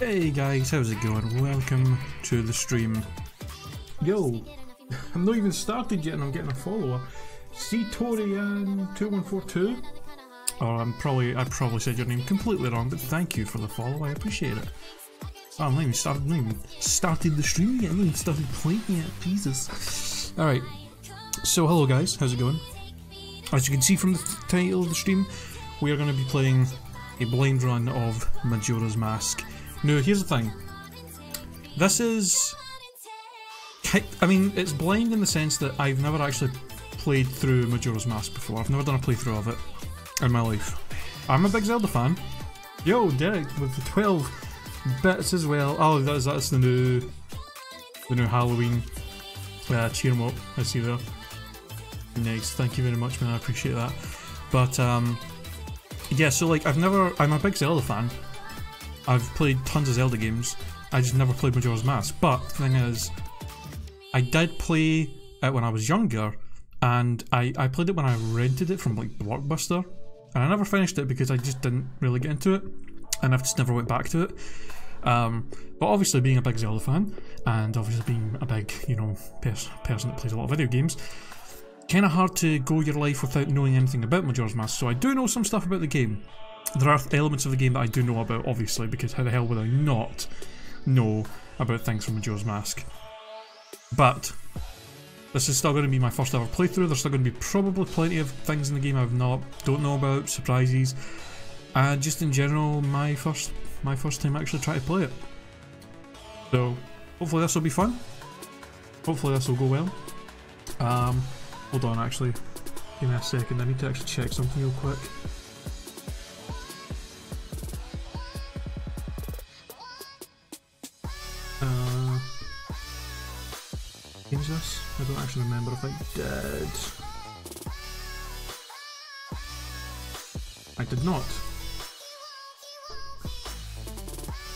Hey guys, how's it going? Welcome to the stream. Yo, I'm not even started yet and I'm getting a follower. C Torian 2142. Oh, I'm probably I probably said your name completely wrong, but thank you for the follow. I appreciate it. Oh, I'm not even started, not even started the stream yet. I'm not even started playing yet. Jesus. All right. So hello guys, how's it going? As you can see from the title of the stream, we are going to be playing a blind run of Majora's Mask. Now, here's the thing. This is... I mean, it's blind in the sense that I've never actually played through Majora's Mask before. I've never done a playthrough of it in my life. I'm a big Zelda fan. Yo, Derek, with the 12 bits as well. Oh, that's, that's the new... The new Halloween. Uh, cheer up. I see there. Nice, thank you very much man, I appreciate that. But um, yeah, so like I've never, I'm a big Zelda fan. I've played tons of Zelda games. I just never played Majora's Mask. But the thing is, I did play it when I was younger, and I, I played it when I rented it from like Blockbuster, and I never finished it because I just didn't really get into it, and I've just never went back to it. Um, but obviously being a big Zelda fan, and obviously being a big, you know, pers person that plays a lot of video games, kind of hard to go your life without knowing anything about Majora's Mask, so I do know some stuff about the game. There are elements of the game that I do know about, obviously, because how the hell would I not know about things from Majora's Mask? But, this is still going to be my first ever playthrough, there's still going to be probably plenty of things in the game I've not, don't know about, surprises, and just in general, my first, my first time actually trying to play it. So, hopefully this will be fun. Hopefully this will go well. Um, Hold on, actually. Give me a second. I need to actually check something real quick. I don't actually remember if I did. I did not.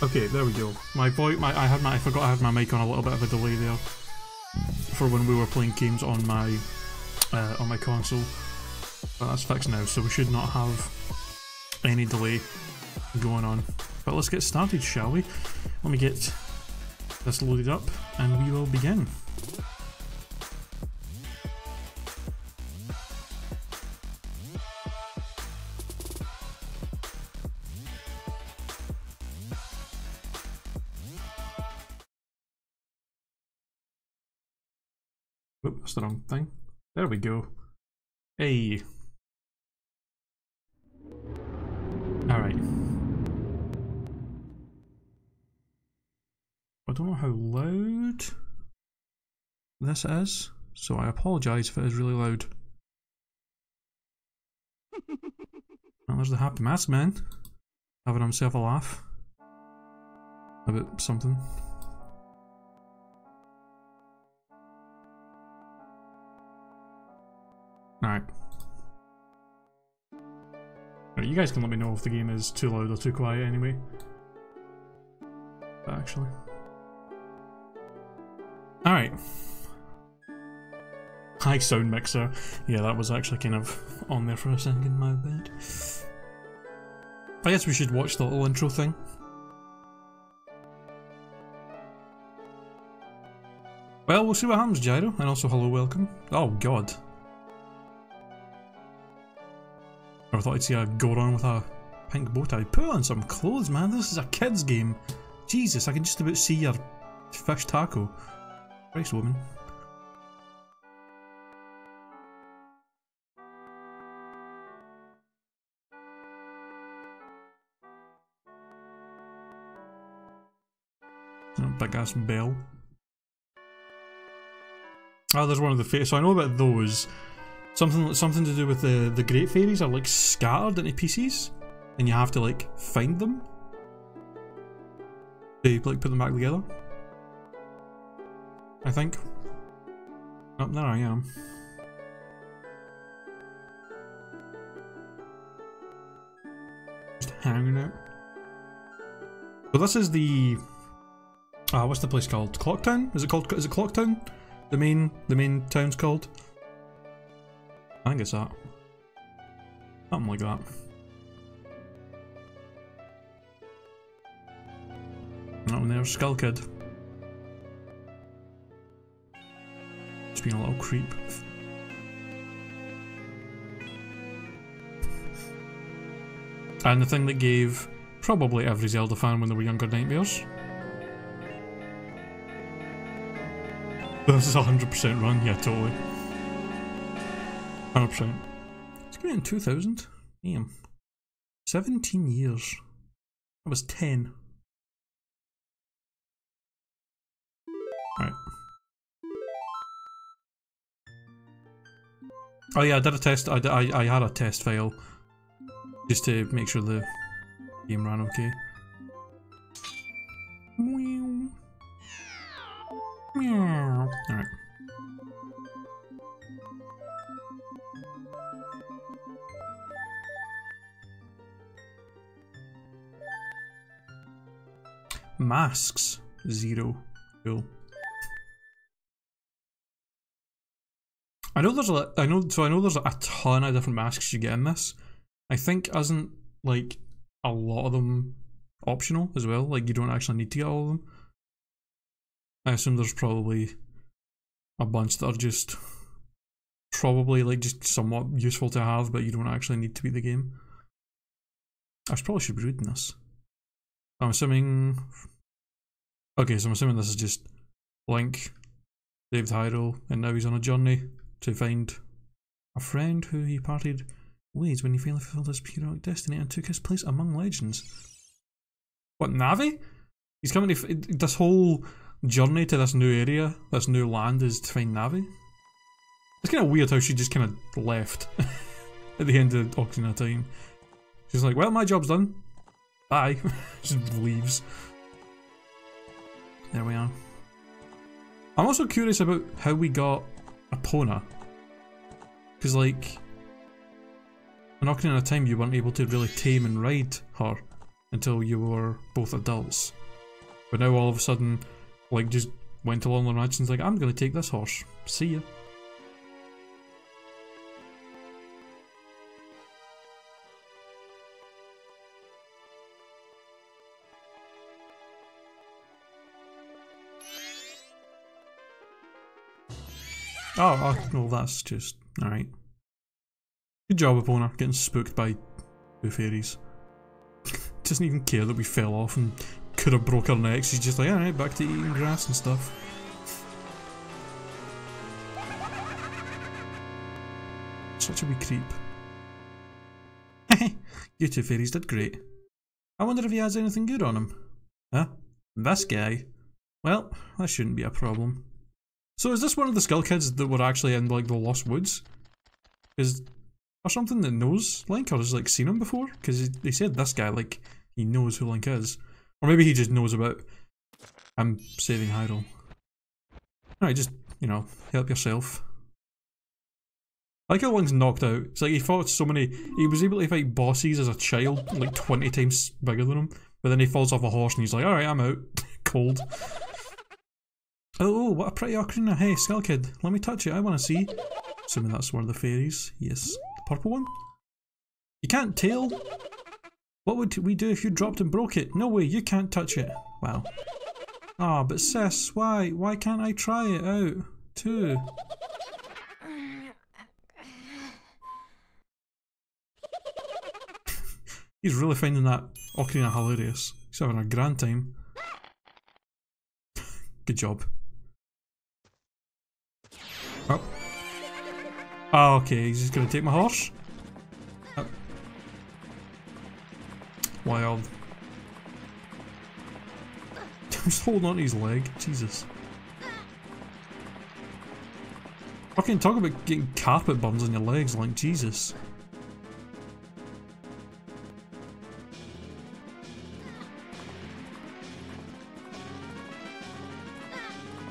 Okay, there we go. My voice, my I had my I forgot I had my mic on a little bit of a delay there for when we were playing games on my uh, on my console. But that's fixed now, so we should not have any delay going on. But let's get started, shall we? Let me get this loaded up and we will begin. Oop, that's the wrong thing. There we go. Hey. Alright. I don't know how loud this is, so I apologise if it is really loud. well, there's the Happy Mask Man, having himself a laugh about something. Alright. Right, you guys can let me know if the game is too loud or too quiet anyway. Actually. Alright. High sound mixer. Yeah, that was actually kind of on there for a second, my bad. I guess we should watch the little intro thing. Well, we'll see what happens, Gyro, and also hello, welcome. Oh god, I thought I'd see a Goron with a pink bow tie. Put on some clothes, man. This is a kid's game. Jesus, I can just about see your fish taco. Christ, woman. Big ass bell. Oh, ah, there's one of the fairies. So I know about those. Something something to do with the, the great fairies are like scattered into pieces and you have to like find them. They like put them back together. I think. Oh, there I am. Just hanging out. So this is the ah, what's the place called? Clocktown? Is it called is it Clocktown? The main the main town's called? I think it's that. Something like that. Oh, there's Skull Kid. Just being a little creep. And the thing that gave probably every Zelda fan when they were younger nightmares. This is 100% run, yeah, totally. 100%. It's going in 2000? Damn. 17 years. I was 10. Right. Oh yeah, I did a test. I, I, I had a test file just to make sure the game ran okay. Alright. Masks. Zero. Cool. I know there's a, I know, so I know there's a ton of different masks you get in this. I think isn't like a lot of them optional as well. Like you don't actually need to get all of them. I assume there's probably a bunch that are just probably like just somewhat useful to have, but you don't actually need to beat the game. I probably should be reading this. I'm assuming. Okay, so I'm assuming this is just Link, David Hyrule, and now he's on a journey to find a friend who he parted ways when he finally fulfilled his heroic destiny and took his place among legends. What, Navi? He's coming to. This whole journey to this new area, this new land, is to find Navi? It's kind of weird how she just kind of left at the end of Ocarina of Time. She's like, well, my job's done. Bye. just leaves. There we are. I'm also curious about how we got Epona. Because, like, in Ocarina of Time, you weren't able to really tame and ride her until you were both adults. But now all of a sudden, like, just went along the ranch and's like, I'm gonna take this horse. See ya. Oh, oh, well that's just, alright. Good job, Epona, getting spooked by two fairies. Doesn't even care that we fell off and could have broke our necks. She's just like, alright, back to eating grass and stuff. Such a wee creep. You two fairies did great. I wonder if he has anything good on him. Huh? This guy? Well, that shouldn't be a problem. So is this one of the Skull Kids that were actually in like the Lost Woods? Is or something that knows Link or has like seen him before? Because they said this guy like he knows who Link is, or maybe he just knows about I'm saving Hyrule. Alright, just you know help yourself. I like how knocked out. It's like he fought so many. He was able to fight bosses as a child, like 20 times bigger than him. But then he falls off a horse and he's like, alright, I'm out. Cold. Oh, what a pretty ocarina. Hey, Skull Kid, let me touch it. I want to see. Assuming that's one of the fairies. Yes. The purple one? You can't Tael? What would we do if you dropped and broke it? No way, you can't touch it. Wow. Ah, oh, but sis, why? Why can't I try it out? Too? He's really finding that ocarina hilarious. He's having a grand time. Good job. Oh. Oh, okay, he's just gonna take my horse? Wild. Just holding on to his leg. Jesus. Fucking talk about getting carpet burns on your legs, like Jesus.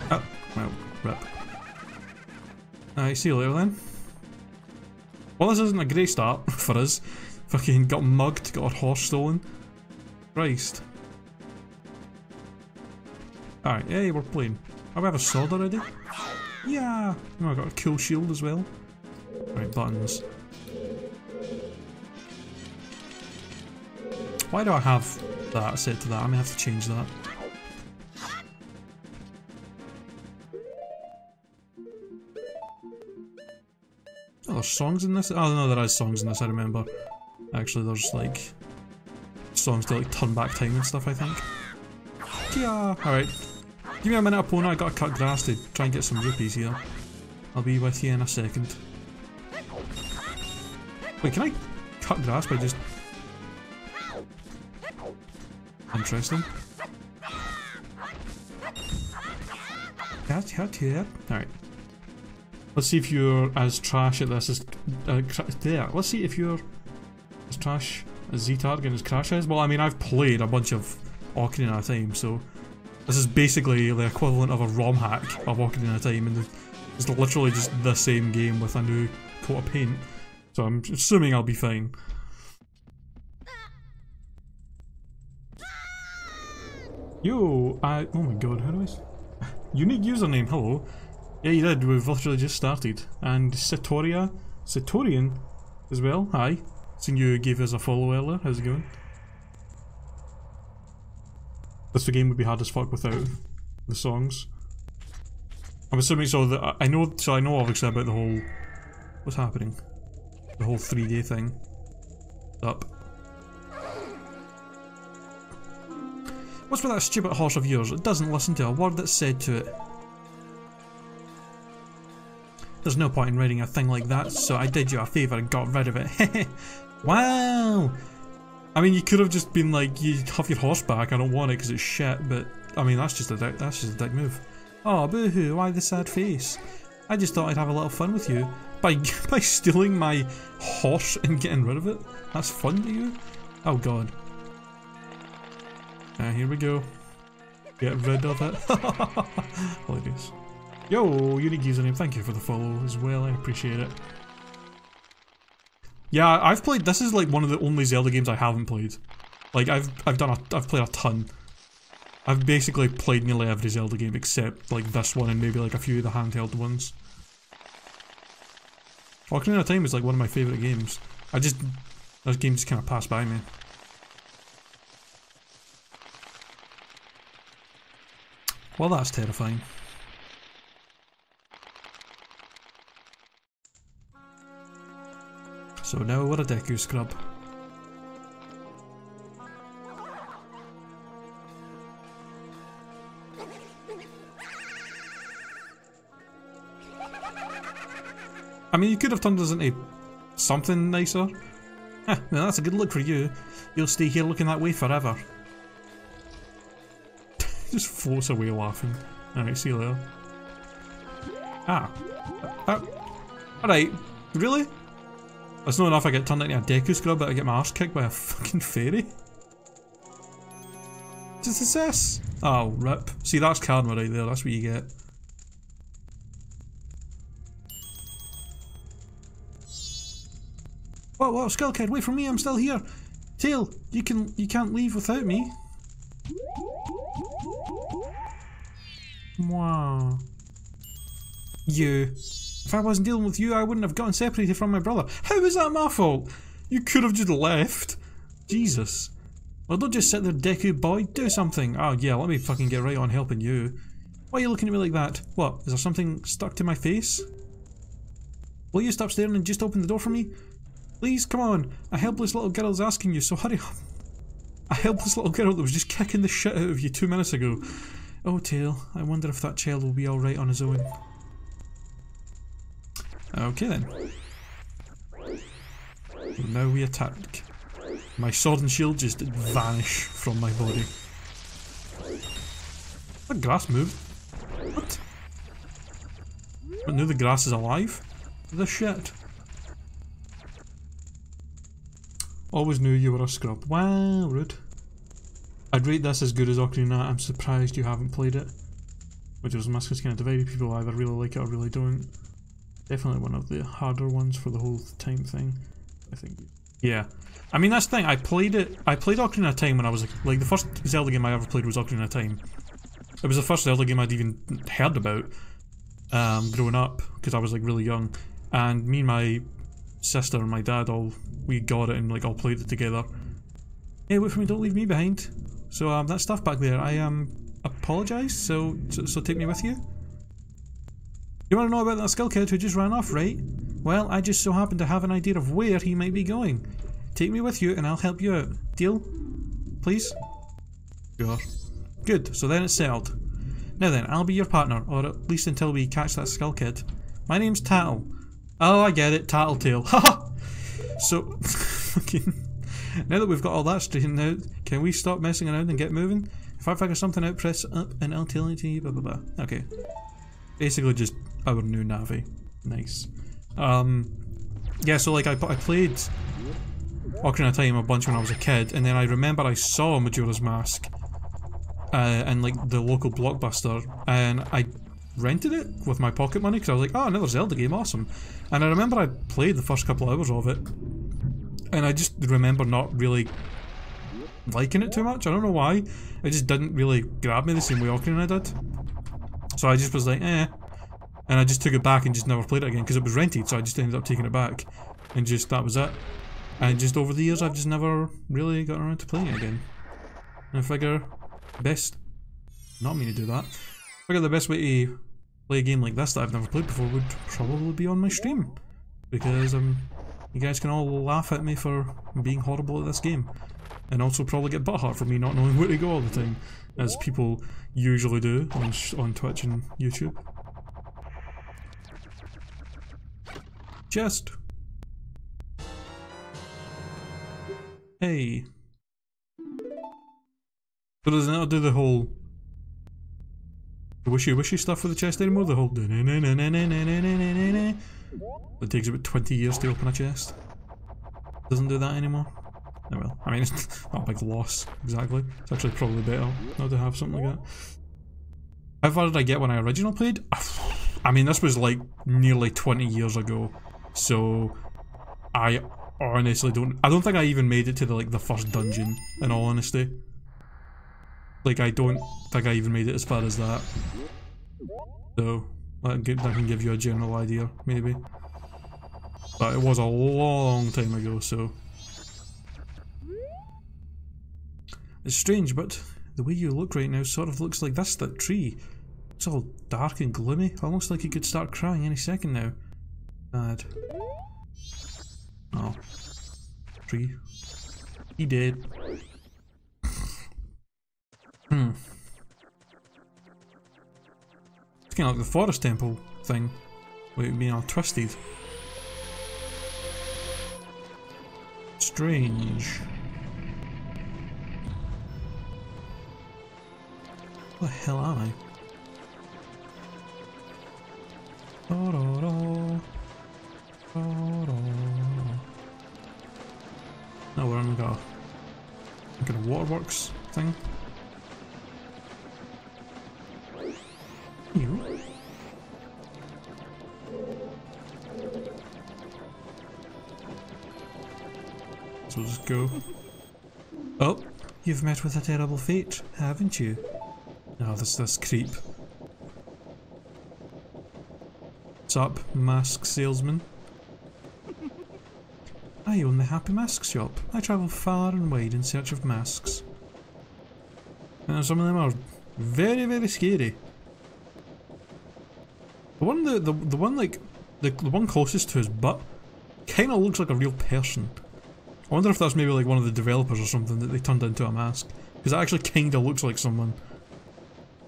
Ah, Alright, see you later then. Well, this isn't a great start for us. Fucking got mugged, got our horse stolen. Christ. Alright, hey, we're playing. Oh, we have a sword already? Yeah! Oh, I got a cool shield as well. Right, buttons. Why do I have that set to that? I may have to change that. Oh, there's songs in this? Oh no, there is songs in this, I remember. Actually, there's like songs to like turn back time and stuff, I think. Yeah, alright. Give me a minute, opponent, I gotta cut grass to try and get some rupees here. I'll be with you in a second. Wait, can I cut grass by just... Interesting. Cut, cut, cut. Alright. Let's see if you're as trash at this as... Uh, there. Let's see if you're as trash as Z-Target as Crash is. Well, I mean, I've played a bunch of Ocarina of Time, so... This is basically the equivalent of a ROM hack of Ocarina of Time, and it's literally just the same game with a new coat of paint. So I'm assuming I'll be fine. Yo, I- oh my god, how do I- Unique username, hello. Yeah, you did, we've literally just started. And Satoria, Satorian as well, hi. Seen you gave us a follow earlier, how's it going? This game would be hard as fuck without the songs. I'm assuming so that I know so I know obviously about the whole what's happening. The whole 3D thing. Up. What's with that stupid horse of yours? It doesn't listen to a word that's said to it. There's no point in writing a thing like that, so I did you a favour and got rid of it. wow! I mean, you could have just been like, you have your horse back, I don't want it because it's shit, but I mean, that's just a dick, that's just a dick move. Oh, boohoo, why the sad face? I just thought I'd have a little fun with you. By, by stealing my horse and getting rid of it? That's fun to you? Oh god. Ah, here we go. Get rid of it. Hilarious. Yo, unique username, thank you for the follow as well, I appreciate it. Yeah, I've played, this is like one of the only Zelda games I haven't played. Like, I've I've done a, I've played a ton. I've basically played nearly every Zelda game except like this one and maybe like a few of the handheld ones. Ocarina of Time is like one of my favourite games. I just, those games just kind of pass by me. Well, that's terrifying. So now we're a Deku scrub. I mean, you could have turned us into something nicer. Well, that's a good look for you. You'll stay here looking that way forever. Just floats away laughing. Alright, see you later. Ah. Uh, Alright, really? That's not enough I get turned into a Deku scrub, but I get my ass kicked by a fucking fairy? What is this? Oh, rip. See, that's karma right there, that's what you get. Whoa, whoa, Skull Kid, wait for me, I'm still here. Tael, you can you can't leave without me. Wow. You. If I wasn't dealing with you, I wouldn't have gotten separated from my brother. How is that my fault? You could have just left. Jesus. Well, don't just sit there, Deku boy. Do something. Oh, yeah, let me fucking get right on helping you. Why are you looking at me like that? What, is there something stuck to my face? Will you stop staring and just open the door for me? Please, come on. A helpless little girl's asking you, so hurry up. A helpless little girl that was just kicking the shit out of you two minutes ago. Oh, Tael, I wonder if that child will be alright on his own. Okay then. Now we attack. My sword and shield just vanish from my body. That grass moved. What? But now the grass is alive? The shit. Always knew you were a scrub. Wow, rude. I'd rate this as good as Ocarina. I'm surprised you haven't played it. Which was Mask is kind of divided. People either really like it or really don't. Definitely one of the harder ones for the whole time thing. I think. Yeah. I mean, that's the thing. I played it. I played Ocarina of Time when I was like, like the first Zelda game I ever played was Ocarina of Time. It was the first Zelda game I'd even heard about um, growing up because I was like really young. And me and my sister and my dad all we got it and like all played it together. Hey, wait for me! Don't leave me behind. So um, that stuff back there, I um apologise. So, so so take me with you. You want to know about that skull kid who just ran off, right? Well, I just so happen to have an idea of where he might be going. Take me with you and I'll help you out. Deal? Please? Sure. Good, so then it's settled. Now then, I'll be your partner, or at least until we catch that skull kid. My name's Tatl. Oh, I get it, Tattletale. Haha! so, fucking... Now that we've got all that straightened out, can we stop messing around and get moving? If I figure something out, press up and I'll tell it to you, blah blah blah. Okay. Basically just our new Navi. Nice. Um, yeah, so like I, I played Ocarina of Time a bunch when I was a kid, and then I remember I saw Majora's Mask uh, in like the local blockbuster, and I rented it with my pocket money because I was like, oh, another Zelda game, awesome. And I remember I played the first couple hours of it, and I just remember not really liking it too much. I don't know why. It just didn't really grab me the same way Ocarina did. So I just was like, eh. And I just took it back and just never played it again because it was rented, so I just ended up taking it back. And just, that was it. And just over the years, I've just never really got around to playing it again. And I figure, best, not me to do that, I figure the best way to play a game like this that I've never played before would probably be on my stream. Because um, you guys can all laugh at me for being horrible at this game. And also probably get butthurt for me not knowing where to go all the time. As people usually do on, on Twitch and YouTube. Just. Hey. So does it not do the whole wishy wishy stuff with the chest anymore? The whole it takes about 20 years to open a chest. Doesn't do that anymore. Oh well. I mean, it's not a big loss, exactly. It's actually probably better not to have something like that. How far did I get when I originally played? I mean, this was like nearly 20 years ago, so I honestly don't. I don't think I even made it to the like the first dungeon. In all honesty, like I don't think I even made it as far as that. So that can give you a general idea, maybe. But it was a long time ago, so It's strange, but the way you look right now sort of looks like this, that tree. It's all dark and gloomy, almost like you could start crying any second now. Bad. Oh. Tree. He did. hmm. It's kind of like the forest temple thing, with it being all twisted. Strange. Where the hell am I? No, we're on like a, like a waterworks thing. You. So just go. Oh, you've met with a terrible fate, haven't you? Oh, this this creep. What's up, mask salesman? I own the Happy Mask Shop. I travel far and wide in search of masks. And some of them are very, very scary. The one, the, the, the one like, the, the one closest to his butt kind of looks like a real person. I wonder if that's maybe like one of the developers or something that they turned into a mask. Because it actually kind of looks like someone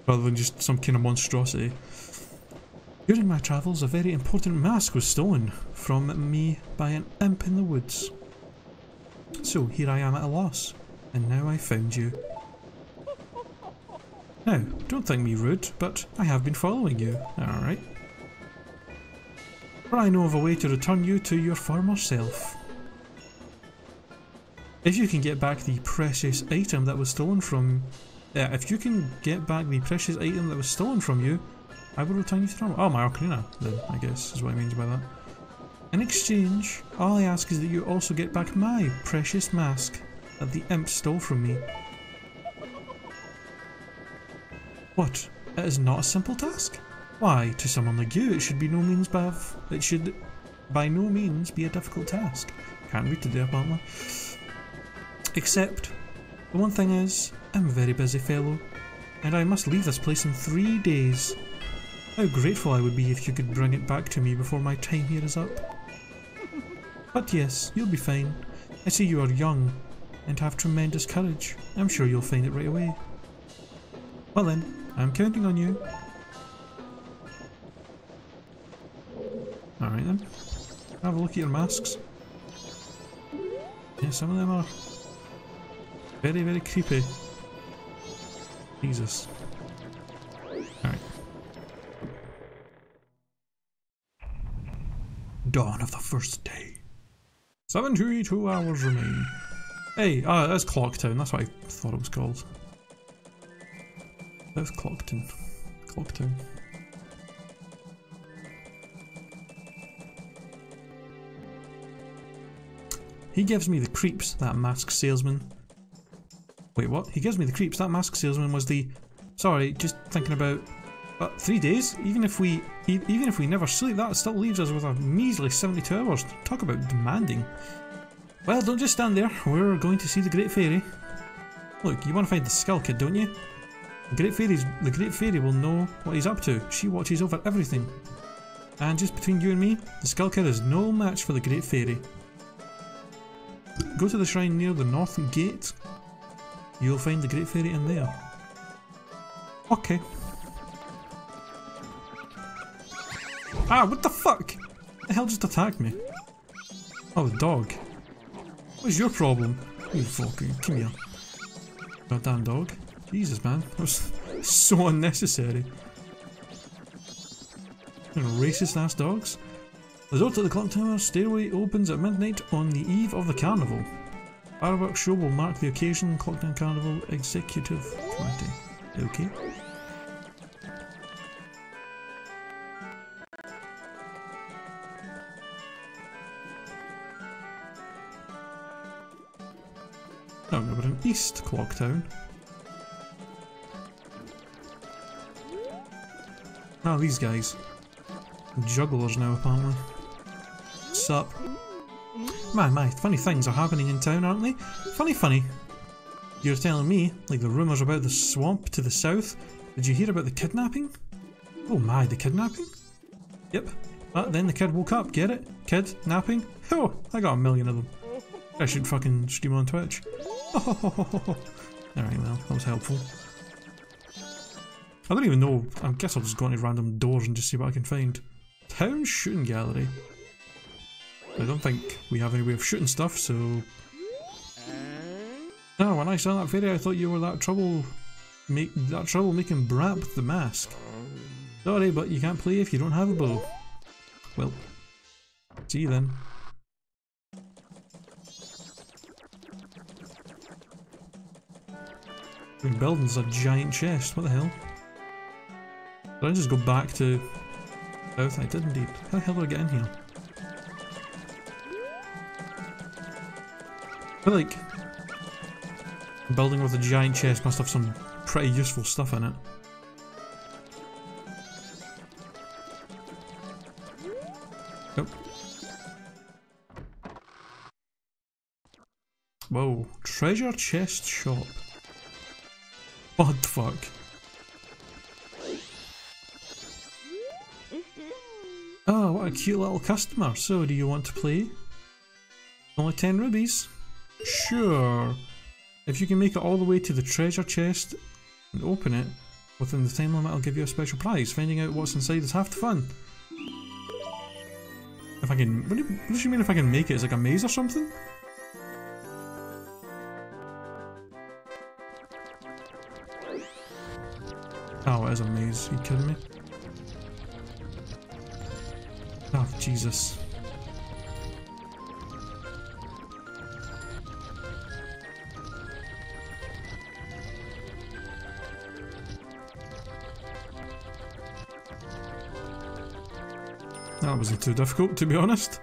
rather than just some kind of monstrosity. During my travels, a very important mask was stolen from me by an imp in the woods. So here I am at a loss, and now I've found you. Now, don't think me rude, but I have been following you, alright? For I know of a way to return you to your former self. If you can get back the precious item that was stolen from uh, if you can get back the precious item that was stolen from you, I will return you to normal. Oh, my ocarina, then, I guess, is what he means by that. In exchange, all I ask is that you also get back my precious mask that the imp stole from me. What? It is not a simple task. Why, to someone like you, it should be no means by it should by no means be a difficult task. Can't read today apparently. Except, the one thing is, I'm a very busy fellow, and I must leave this place in three days. How grateful I would be if you could bring it back to me before my time here is up. But yes, you'll be fine. I see you are young and have tremendous courage. I'm sure you'll find it right away. Well then, I'm counting on you. Alright then. Have a look at your masks. Yeah, some of them are very, very creepy. Jesus. Dawn of the first day. 72 hours remain. Hey, ah, that's Clocktown, that's what I thought it was called. That's Clockton. Clocktown. He gives me the creeps, that mask salesman. Wait, what? He gives me the creeps. That mask salesman was the... Sorry, just thinking about... Uh, three days? Even if we even if we never sleep, that still leaves us with a measly 72 hours. Talk about demanding. Well, don't just stand there. We're going to see the Great Fairy. Look, you want to find the Skull Kid, don't you? The Great Fairy's, the Great Fairy will know what he's up to. She watches over everything. And just between you and me, the Skull Kid is no match for the Great Fairy. Go to the shrine near the north gate. You'll find the Great Fairy in there. Okay. Ah, what the fuck? The hell just attacked me? Oh, the dog. What's your problem? You fucking, come here. Goddamn dog. Jesus, man. That was so unnecessary. Racist ass dogs. Resort to the clock tower stairway opens at midnight on the eve of the carnival. Fireworks show will mark the occasion. Clocktown Carnival Executive Committee. Okay. Oh, we're in East Clocktown. Ah, these guys. Jugglers now, apparently. Sup? My, my, funny things are happening in town, aren't they? Funny, funny. You're telling me, like the rumours about the swamp to the south, did you hear about the kidnapping? Oh my, the kidnapping? Yep. Ah, then the kid woke up, get it? Kid, napping? Oh, I got a million of them. I should fucking stream on Twitch. Alright, well, that was helpful. I don't even know, I guess I'll just go into random doors and just see what I can find. Town Shooting Gallery. I don't think we have any way of shooting stuff, so... No, when I saw that video I thought you were that trouble... Make that trouble making with the mask. Sorry, but you can't play if you don't have a bow. Well, see you then. Building's a giant chest, what the hell? Did I just go back to south? I did indeed. How the hell did I get in here? I like a building with a giant chest must have some pretty useful stuff in it. Whoa. Treasure chest shop. What the fuck? Oh, what a cute little customer. So, do you want to play? Only 10 rupees? Sure. If you can make it all the way to the treasure chest and open it within the time limit, I'll give you a special prize. Finding out what's inside is half the fun. If I can... What, do, what does she mean if I can make it? Is it like a maze or something? Is a maze. Are you kidding me? Oh, Jesus. That wasn't too difficult, to be honest.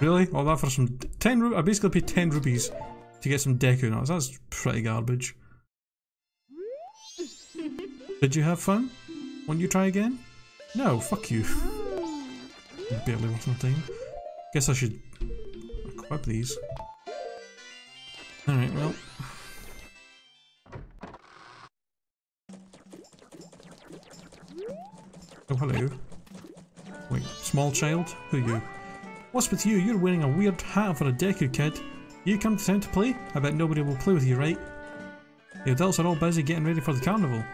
Really? All that for some 10 rupees? I basically paid 10 rupees to get some deku nuts. That's pretty garbage. Did you have fun? Won't you try again? No, fuck you. Barely worth my time. Guess I should equip these. Alright, well. Oh, hello. Wait, small child? Who you? What's with you? You're wearing a weird hat for a Deku kid. You come to town to play? I bet nobody will play with you, right? The adults are all busy getting ready for the carnival.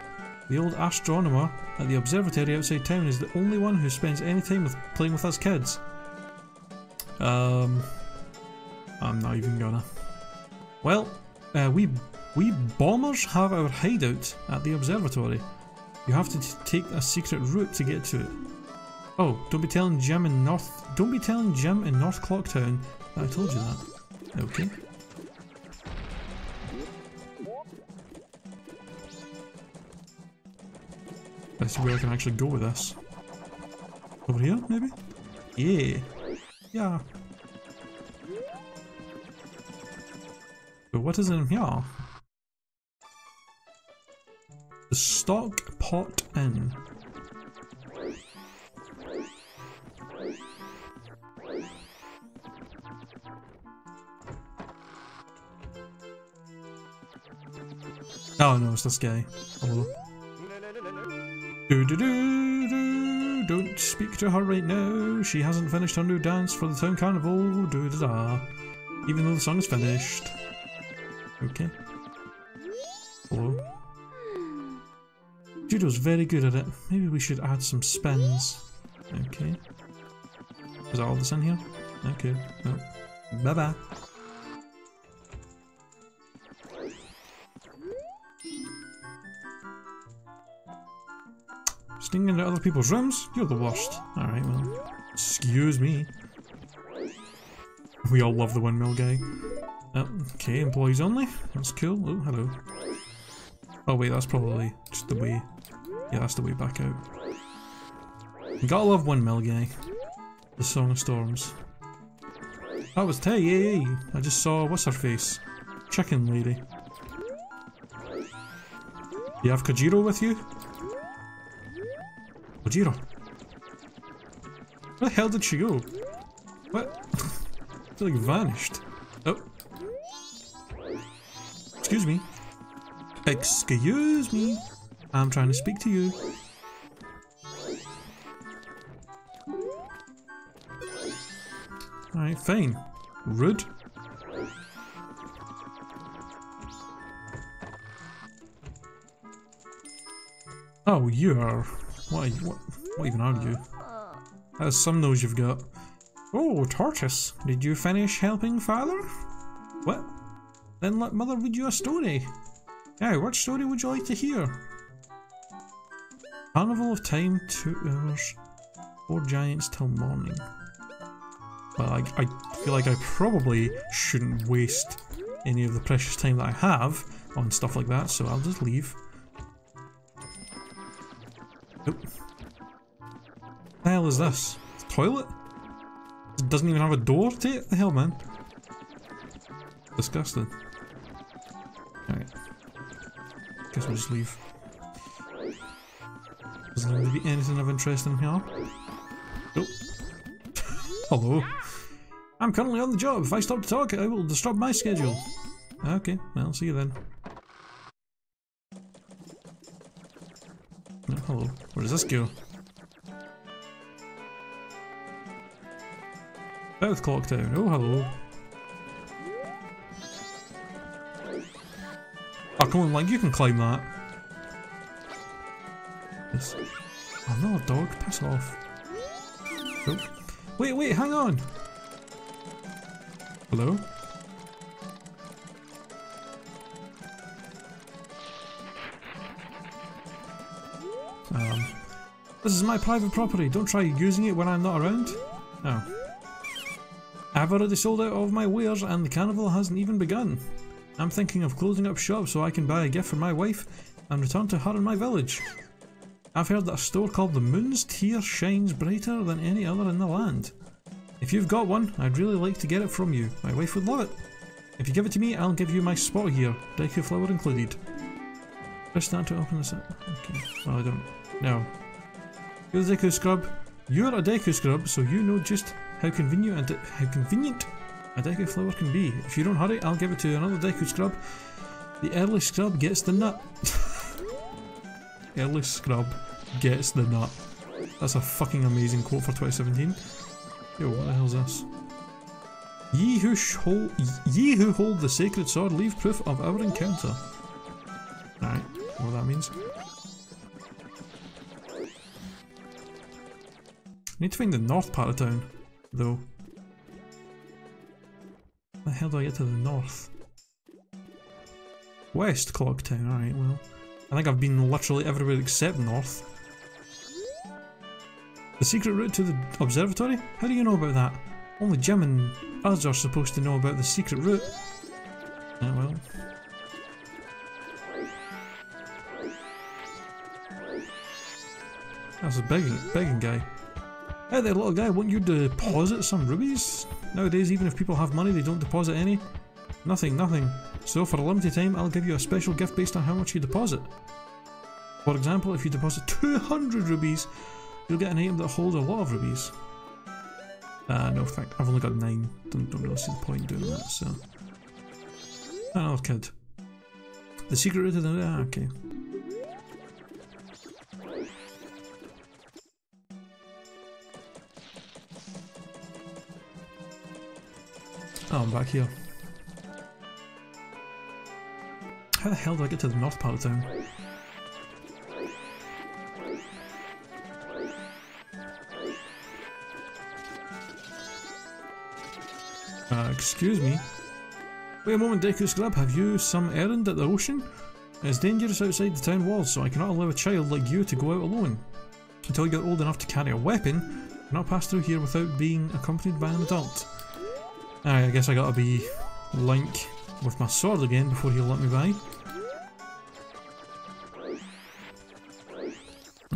The old astronomer at the observatory outside town is the only one who spends any time with playing with us kids. Um, I'm not even gonna. Well, uh, we we bombers have our hideout at the observatory. You have to take a secret route to get to it. Oh, don't be telling Jim in North. Don't be telling Jim in North Clocktown that I told you that. Okay. See where I can actually go with this. Over here, maybe? Yeah. Yeah. But what is in here? The Stock Pot Inn. Oh no, it's this guy. Oh, Hello. Do do do do. Don't speak to her right now. She hasn't finished her new dance for the town carnival. Do da da. Even though the song is finished. Okay. Hello. Judo's very good at it. Maybe we should add some spins. Okay. Is that all that's in here? Okay. No. Bye bye. Stinging into other people's rooms? You're the worst. Alright, well. Excuse me. We all love the windmill guy. Oh, okay, employees only. That's cool. Oh, hello. Oh wait, that's probably just the way. Yeah, that's the way back out. You gotta love Windmill Guy. The Song of Storms. That was Tay, yay! I just saw, what's her face? Chicken Lady. You have Cojiro with you? Cojiro? Where the hell did she go? What? she like vanished. Oh. Excuse me. Excuse me. I'm trying to speak to you. Alright, fine. Rude. Oh, you are. What, what, what even are you? That's some nose you've got. Oh, Tortoise. Did you finish helping father? What? Then let mother read you a story. Yeah, what story would you like to hear? Carnival of Time, two hours, four giants till morning. Well, I, I feel like I probably shouldn't waste any of the precious time that I have on stuff like that, so I'll just leave. Hell is this? toilet? It doesn't even have a door to it? The hell, man? Disgusting. Alright. Guess we'll just leave. Does there be anything of interest in here? Nope. Hello. I'm currently on the job. If I stop to talk, I will disrupt my schedule. Okay, well, see you then. Oh, hello. Where does this go? South Clocktown. Oh, hello. Oh, come on, like, you can climb that. Yes. Oh no, dog, piss off. Wait, wait, hang on! Hello? Um, this is my private property, don't try using it when I'm not around. Oh. I've already sold out of my wares and the carnival hasn't even begun. I'm thinking of closing up shop so I can buy a gift for my wife and return to her in my village. I've heard that a store called the Moon's Tear shines brighter than any other in the land. If you've got one, I'd really like to get it from you. My wife would love it. If you give it to me, I'll give you my spot here, Deku flower included. Press start to open this up. Okay, well I don't... No. You're the Deku Scrub. You're a Deku Scrub, so you know just how convenient and how convenient a Deku flower can be. If you don't hurry, I'll give it to another Deku Scrub. The early scrub gets the nut. early scrub gets the nut. That's a fucking amazing quote for 2017. Yo, what the hell's this? Ye who, hold, ye who hold the sacred sword leave proof of our encounter. Alright, what that means. Need to find the north part of town, though. The hell do I get to the north? West Clock Town, alright, well. I think I've been literally everywhere except north. The secret route to the observatory? How do you know about that? Only Jim and us are supposed to know about the secret route. Oh well. That's a begging, begging guy. Hey there little guy, won't you deposit some rupees? Nowadays even if people have money they don't deposit any. Nothing, nothing. So for a limited time I'll give you a special gift based on how much you deposit. For example, if you deposit 200 rupees, you'll get an item that holds a lot of rupees. Uh, no, in fact, I've only got 9. Don't, don't really see the point in doing that, so... Another kid. The secret route to the... Ah, okay. Oh, I'm back here. How the hell do I get to the north part of town? Uh, excuse me? Wait a moment, Deku Scrub, have you some errand at the ocean? It's dangerous outside the town walls, so I cannot allow a child like you to go out alone. Until you are old enough to carry a weapon, you cannot pass through here without being accompanied by an adult. I guess I gotta be Link with my sword again before he'll let me by.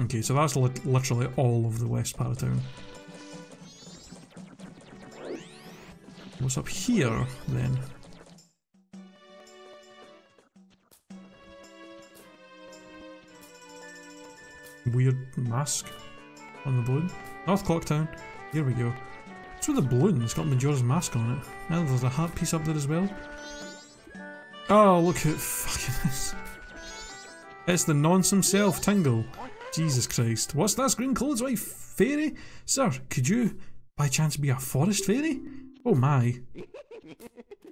Okay, so that's li literally all of the west part of town. What's up here, then? Weird mask on the balloon. North Clock Town. Here we go. What's with the balloon? It's got Majora's mask on it. And there's a heart piece up there as well. Oh, look at fucking this. It's the nonce himself, Tingle. Jesus Christ. What's that green clothes white fairy? Sir, could you by chance be a forest fairy? Oh my.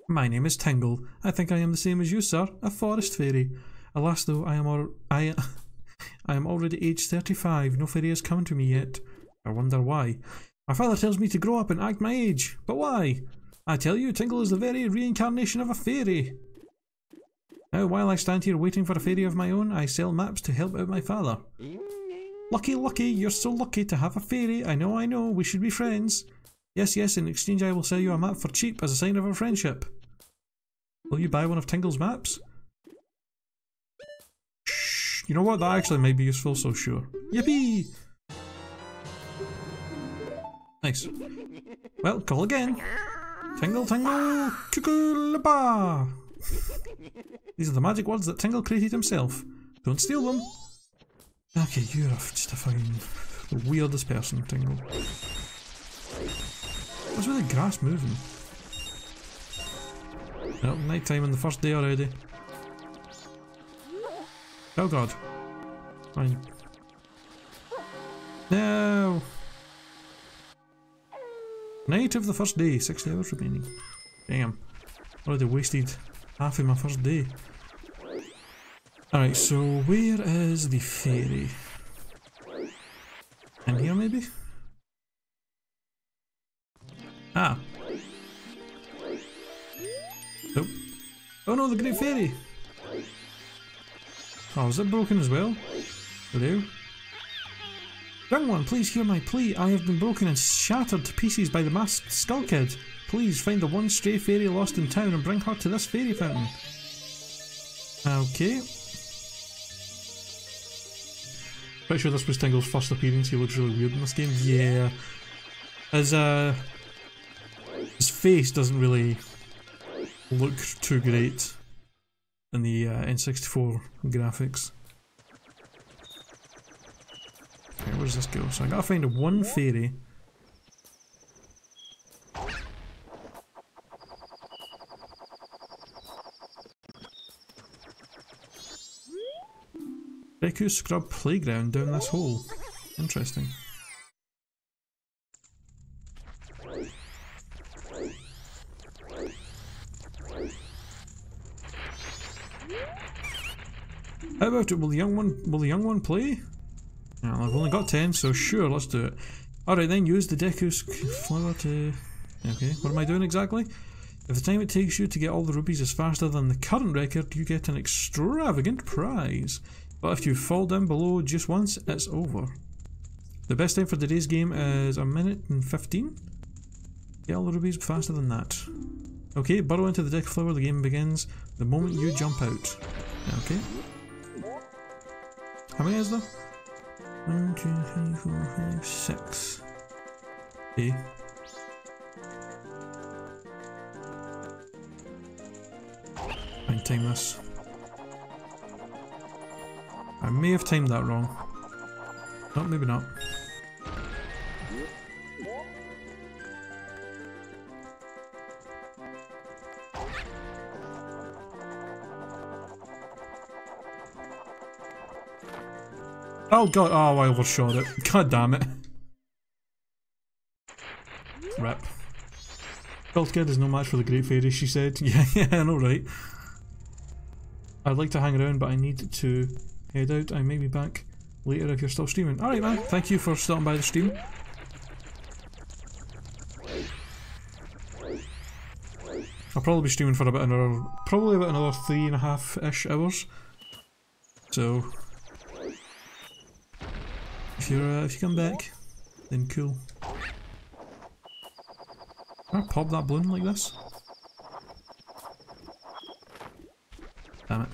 My name is Tingle. I think I am the same as you, sir, a forest fairy. Alas though, I am al I, I am already aged 35. No fairy has come to me yet. I wonder why. My father tells me to grow up and act my age. But why? I tell you, Tingle is the very reincarnation of a fairy. Now, while I stand here waiting for a fairy of my own, I sell maps to help out my father. Lucky, lucky, you're so lucky to have a fairy. I know, I know, we should be friends. Yes, yes, in exchange I will sell you a map for cheap as a sign of our friendship. Will you buy one of Tingle's maps? Shh, you know what, that actually might be useful, so sure. Yippee! Nice. Well, call again. Tingle, tingle, cuckoo, These are the magic words that Tingle created himself. Don't steal them. Okay, you're just a fucking weirdest person, Tingle. What's with the grass moving? Well, night time on the first day already. Oh god. Fine. No! Night of the first day, 60 hours remaining. Damn. Already wasted half of my first day. Alright, so where is the fairy? In here maybe? Ah. Nope. Oh no, the Great Fairy! Oh, is it broken as well? Hello? Young one, please hear my plea. I have been broken and shattered to pieces by the masked skull kid. Please find the one stray fairy lost in town and bring her to this fairy fountain. Okay. Pretty sure this was Tingle's first appearance. He looks really weird in this game. Yeah. His, uh... His face doesn't really look too great in the uh, N64 graphics. Okay, where does this go? So I gotta find one fairy. Deku Scrub Playground down this hole. Interesting. How about it? Will the young one will the young one play? Well, I've only got ten, so sure, let's do it. Alright then, use the Deku flower to... Okay, what am I doing exactly? If the time it takes you to get all the rupees is faster than the current record, you get an extravagant prize. But if you fall down below just once, it's over. The best time for today's game is a minute and 15. Get all the rupees faster than that. Okay, burrow into the Deku flower, the game begins the moment you jump out. Okay. How many is there? One, two, three, four, five, six. Okay. I time this. I may have timed that wrong. No, maybe not. Oh god, oh I overshot it. God damn it. Rip. Belt Kid is no match for the Great Fairy, she said. Yeah, yeah, I know right. I'd like to hang around, but I need to head out. I may be back later if you're still streaming. Alright man, thank you for stopping by the stream. I'll probably be streaming for about another, probably about another three and a half-ish hours. So, if you uh, if you come back, then cool. Can I pop that balloon like this? Damn it.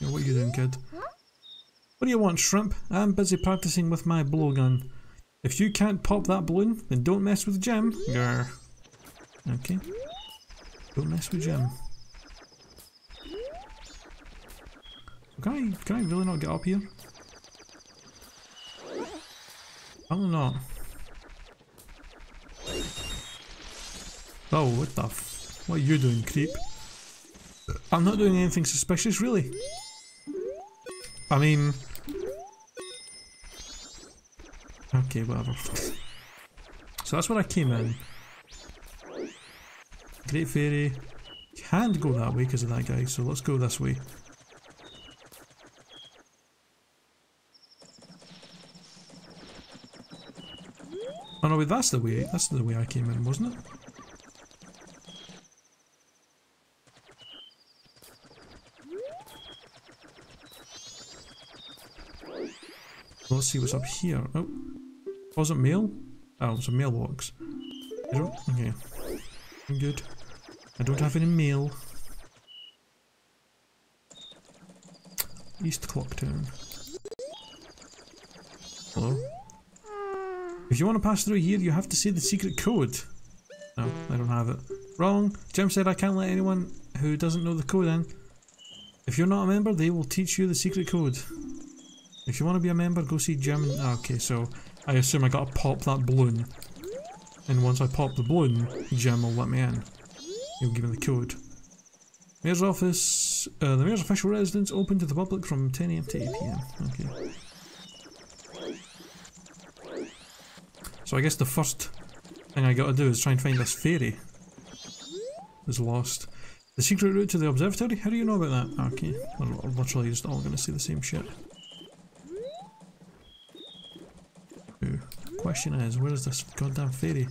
What are you doing, kid? What do you want, shrimp? I'm busy practicing with my blowgun. If you can't pop that balloon, then don't mess with Jim. Grr. Okay. Don't mess with Jim. Can I, can I really not get up here? Probably not. Know. Oh, what the f- What are you doing, creep? I'm not doing anything suspicious, really. I mean... Okay, whatever. so that's where I came in. Great Fairy. Can't go that way because of that guy, so let's go this way. No, wait, that's the way, that's the way I came in, wasn't it? Let's see what's up here. Oh, was it mail? Ah, oh, it's a mailbox. I don't, okay. I'm good. I don't have any mail. East Clocktown. Hello? If you want to pass through here, you have to say the secret code. No, I don't have it. Wrong. Jim said I can't let anyone who doesn't know the code in. If you're not a member, they will teach you the secret code. If you want to be a member, go see Jim. Ah, okay, so I assume I gotta pop that balloon. And once I pop the balloon, Jim will let me in. He'll give me the code. Mayor's office. Uh, the mayor's official residence open to the public from 10am to 8pm. Okay. So I guess the first thing I gotta do is try and find this fairy. Who's lost. The secret route to the observatory? How do you know about that? Okay, we're literally just all gonna see the same shit. Ooh. Question is, where is this goddamn fairy?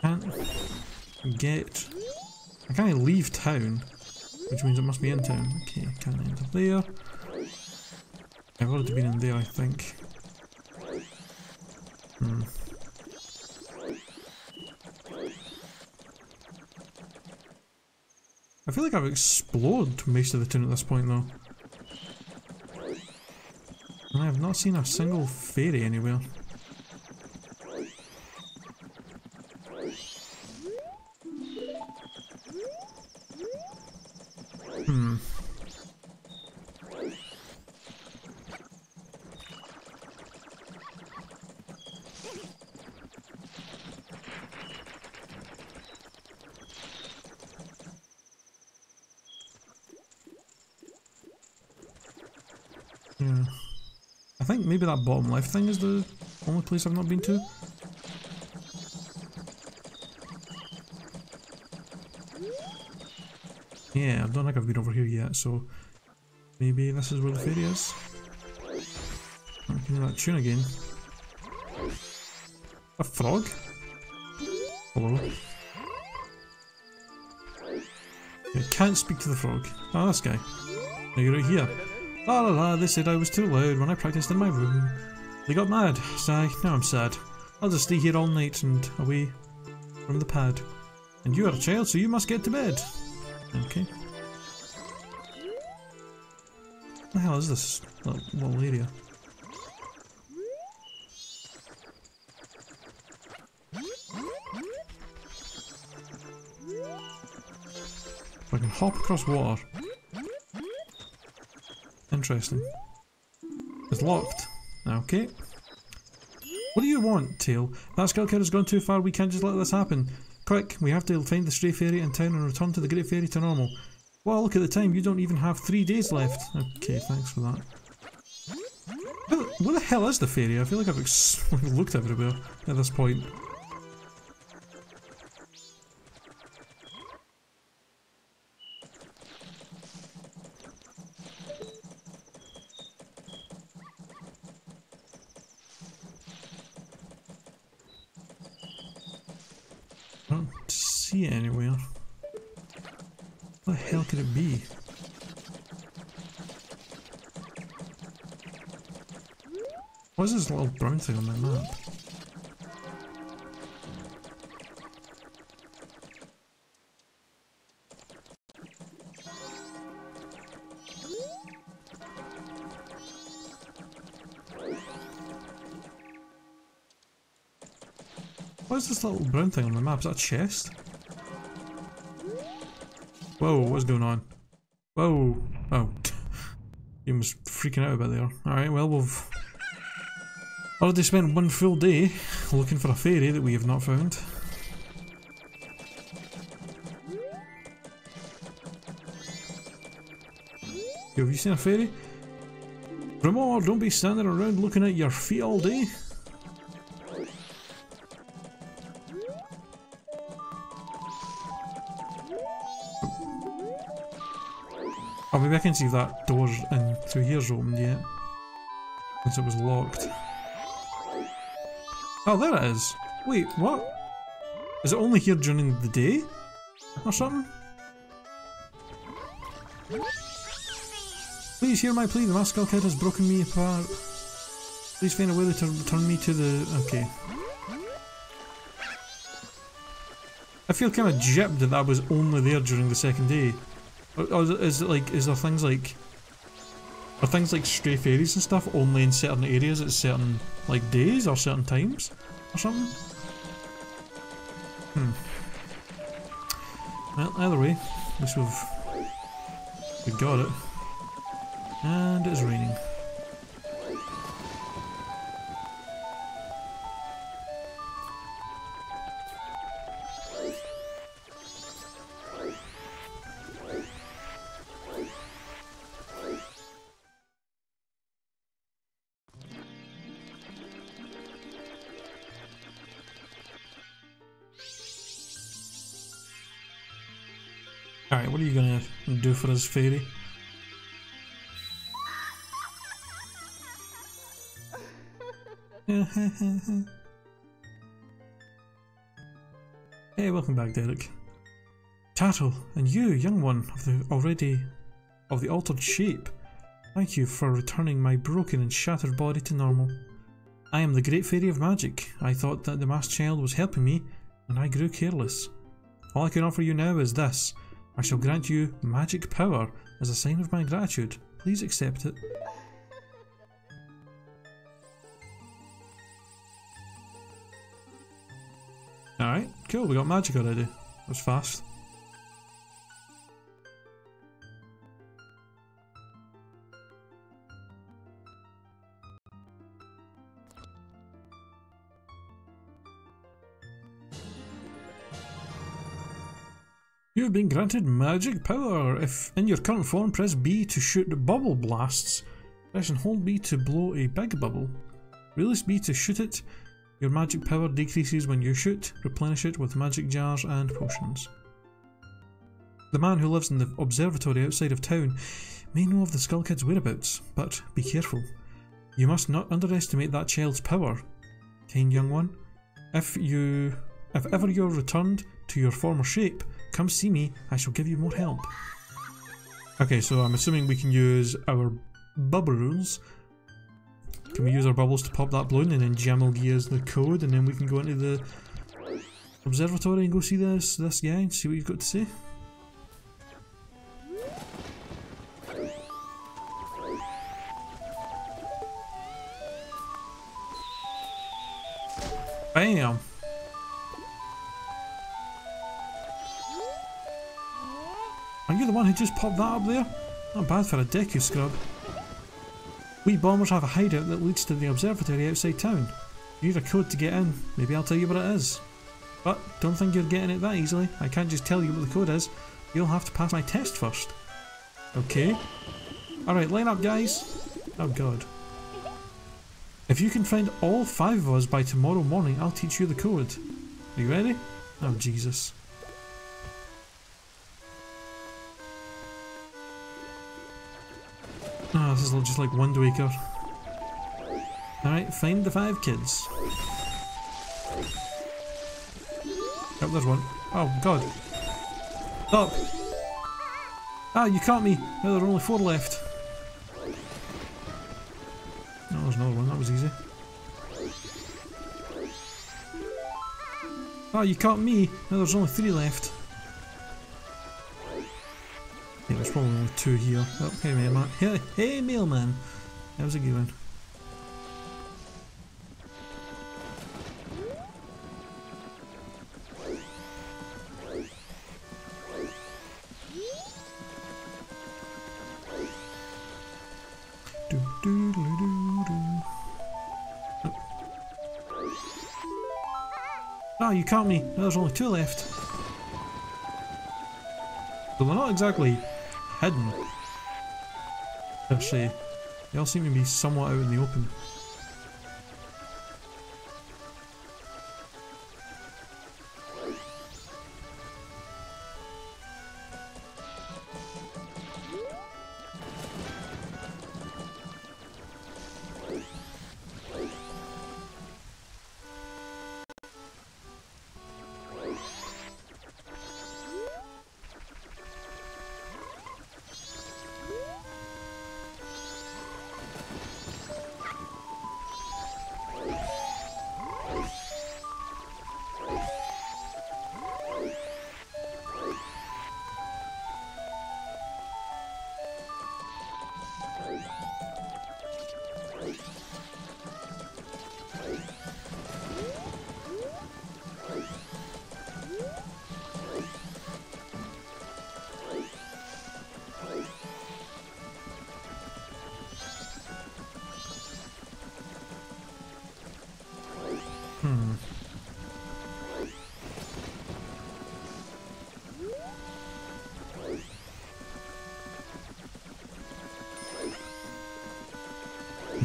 Can't get... I can't leave town, which means it must be in town. Okay, can't enter there. I've been in there, I think. Hmm. I feel like I've explored most of the town at this point though. And I have not seen a single fairy anywhere. That bottom left thing is the only place I've not been to. Yeah, I don't think I've been over here yet, so maybe this is where the fairy is. I can hear that tune again. A frog? Oh, Hello? I can't speak to the frog. Oh, this guy. Now you're right here. La la la, they said I was too loud when I practiced in my room. They got mad. Sigh, now I'm sad. I'll just stay here all night and away from the pad. And you are a child, so you must get to bed. Okay. What the hell is this little, little area? I can hop across water. Interesting. It's locked. Okay. What do you want, Tail? That skull has gone too far, we can't just let this happen. Quick, we have to find the stray fairy in town and return to the great fairy to normal. Well, look at the time, you don't even have three days left. Okay, thanks for that. Where the hell is the fairy? I feel like I've looked everywhere at this point. Thing on my map? What is this little brown thing on the map? Is that a chest? Whoa, what's going on? Whoa. Oh. You was freaking out about there. Alright, well we've Oh, already spent one full day looking for a fairy that we have not found. Yo, have you seen a fairy? Remor, don't be standing around looking at your feet all day. Oh, maybe I can see if that door in through here's opened yet. Since it was locked. Oh, there it is. Wait, what? Is it only here during the day? Or something? Please hear my plea, the Rascal Kid has broken me apart. Please find a way to return me to the... okay. I feel kind of gypped that that was only there during the second day. Or is it like, is there things like, are things like stray fairies and stuff only in certain areas at certain, like, days or certain times? Or something? Hmm. Well, either way, at least we've, we got it. And it's raining. For this fairy? hey, welcome back, Derek. Tatl, and you, young one of the already of the altered shape. Thank you for returning my broken and shattered body to normal. I am the Great Fairy of Magic. I thought that the Masked Child was helping me, and I grew careless. All I can offer you now is this. I shall grant you magic power as a sign of my gratitude. Please accept it. Alright, cool, we got magic already. That was fast. Have been granted magic power. If in your current form, press B to shoot bubble blasts. Press and hold B to blow a big bubble. Release B to shoot it. Your magic power decreases when you shoot. Replenish it with magic jars and potions. The man who lives in the observatory outside of town may know of the Skull Kid's whereabouts, but be careful. You must not underestimate that child's power, kind young one. If you, if ever you're returned to your former shape, come see me, I shall give you more help. Okay, so I'm assuming we can use our bubbles. Can we use our bubbles to pop that balloon and then Jam will give us the code and then we can go into the observatory and go see this this guy and see what he's got to say? Bam! Who just popped that up there? Not bad for a Deku scrub. We bombers have a hideout that leads to the observatory outside town. You need a code to get in. Maybe I'll tell you what it is. But don't think you're getting it that easily. I can't just tell you what the code is. You'll have to pass my test first. Okay. Alright, line up guys. Oh god. If you can find all five of us by tomorrow morning, I'll teach you the code. Are you ready? Oh Jesus. Ah, oh, this is just like Wind Waker. Alright, find the five kids. Oh, there's one. Oh, God. Stop! Ah, you caught me! Now there are only four left. Oh, there's another one. That was easy. Oh, you caught me! Now there's only three left. Probably two here. Oh, hey mailman. Hey, hey mailman! How's it going? Oh, ah, you caught me. There's only two left. But they're not exactly hidden. Actually, they all seem to be somewhat out in the open.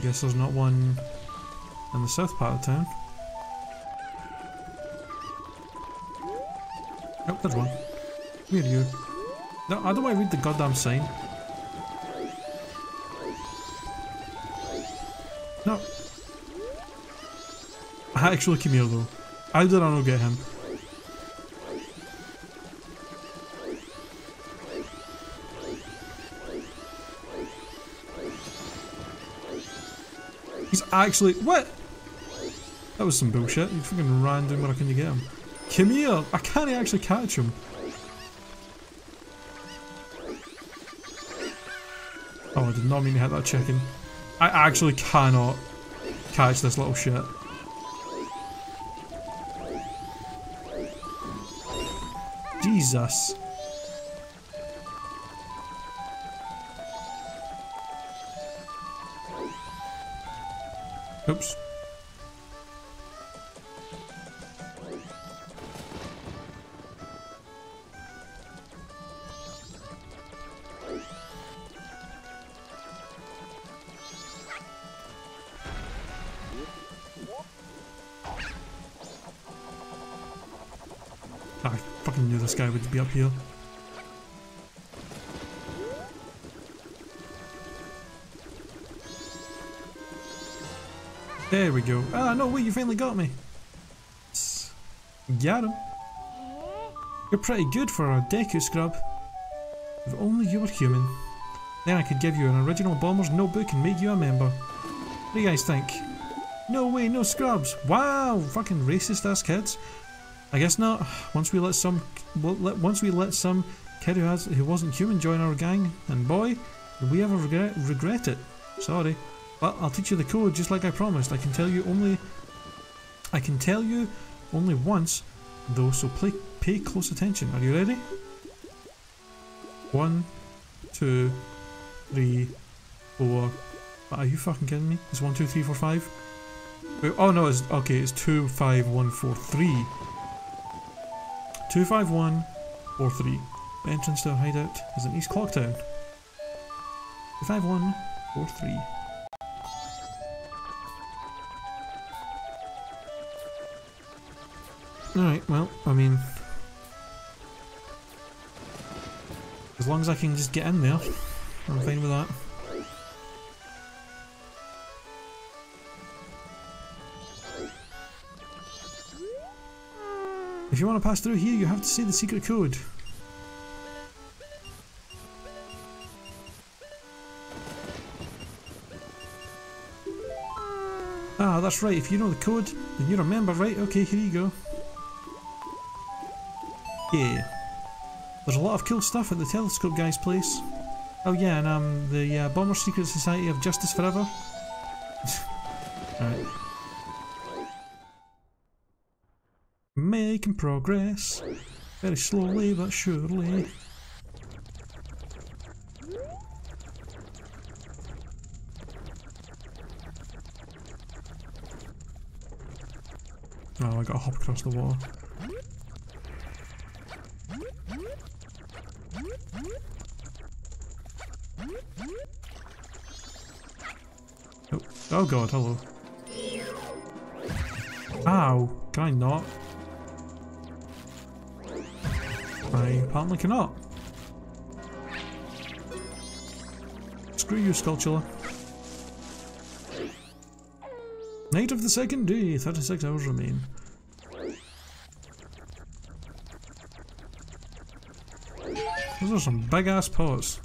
Guess there's not one in the south part of town. Oh, there's one. Where are you? No, how do I read the goddamn sign? No. I actually, came here though. How did I not get him? Actually- what? That was some bullshit. You fucking ran down where I couldn't get him. Come here! I can't actually catch him. Oh, I did not mean to hit that chicken. I actually cannot catch this little shit. Jesus. Oops. I fucking knew this guy would be up here. There we go. Ah, no, wait, you finally got me. Got him. You're pretty good for a Deku scrub. If only you were human. Then I could give you an original Bomber's notebook and make you a member. What do you guys think? No way, no scrubs. Wow, fucking racist ass kids. I guess not. Once we let some, once we let some kid who has who wasn't human join our gang, and boy, did we ever regret regret it. Sorry, I'll teach you the code just like I promised. I can tell you only, I can tell you only once, though. So play, pay close attention. Are you ready? One, two, three, four. Are you fucking kidding me? It's one, two, three, four, five. Wait, oh no, it's okay. It's two, five, one, four, three. Two, five, one, four, three. The entrance to our hideout is in East Clocktown. Two, five, one, four, three. Alright, well, I mean... As long as I can just get in there, I'm fine with that. If you want to pass through here, you have to say the secret code. Ah, that's right. If you know the code, then you're a member, right? Okay, here you go. Yeah. There's a lot of cool stuff at the Telescope Guy's place. Oh yeah, and um, the uh, Bomber Secret Society of Justice Forever. Alright. Making progress. Very slowly but surely. Oh, I gotta hop across the water. Oh, oh god, hello. Ow, can I not? I apparently cannot. Screw you, Skulltula. Night of the second day, 36 hours remain. Those are some big ass paws.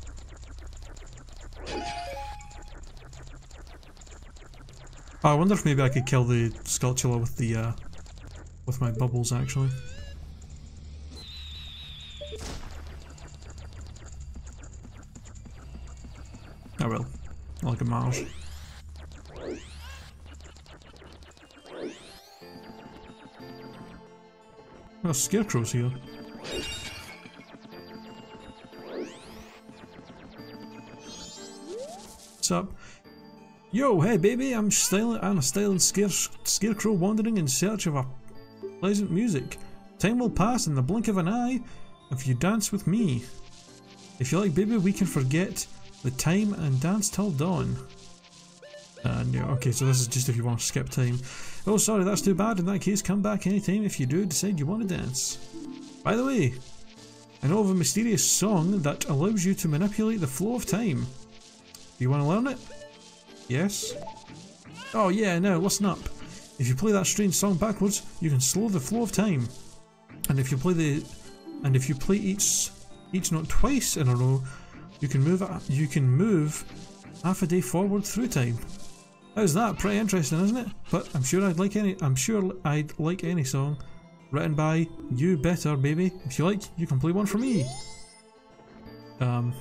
Oh, I wonder if maybe I could kill the Skulltula with the, uh, with my bubbles actually. I will. Like a Mars. Oh, Scarecrow's here. What's up? Yo, hey baby, I'm styling, I'm a styling scare, scarecrow wandering in search of a pleasant music. Time will pass in the blink of an eye if you dance with me. If you like baby, we can forget the time and dance till dawn. And yeah, okay, so this is just if you want to skip time. Oh, sorry, that's too bad. In that case, come back anytime if you do decide you want to dance. By the way, I know of a mysterious song that allows you to manipulate the flow of time. Do you want to learn it? Yes? Oh yeah, now listen up. If you play that strange song backwards, you can slow the flow of time. And if you play the and if you play each each note twice in a row, you can move you can move half a day forward through time. How's that? Pretty interesting, isn't it? But I'm sure I'd like any I'm sure I'd like any song written by you better baby. If you like, you can play one for me. Um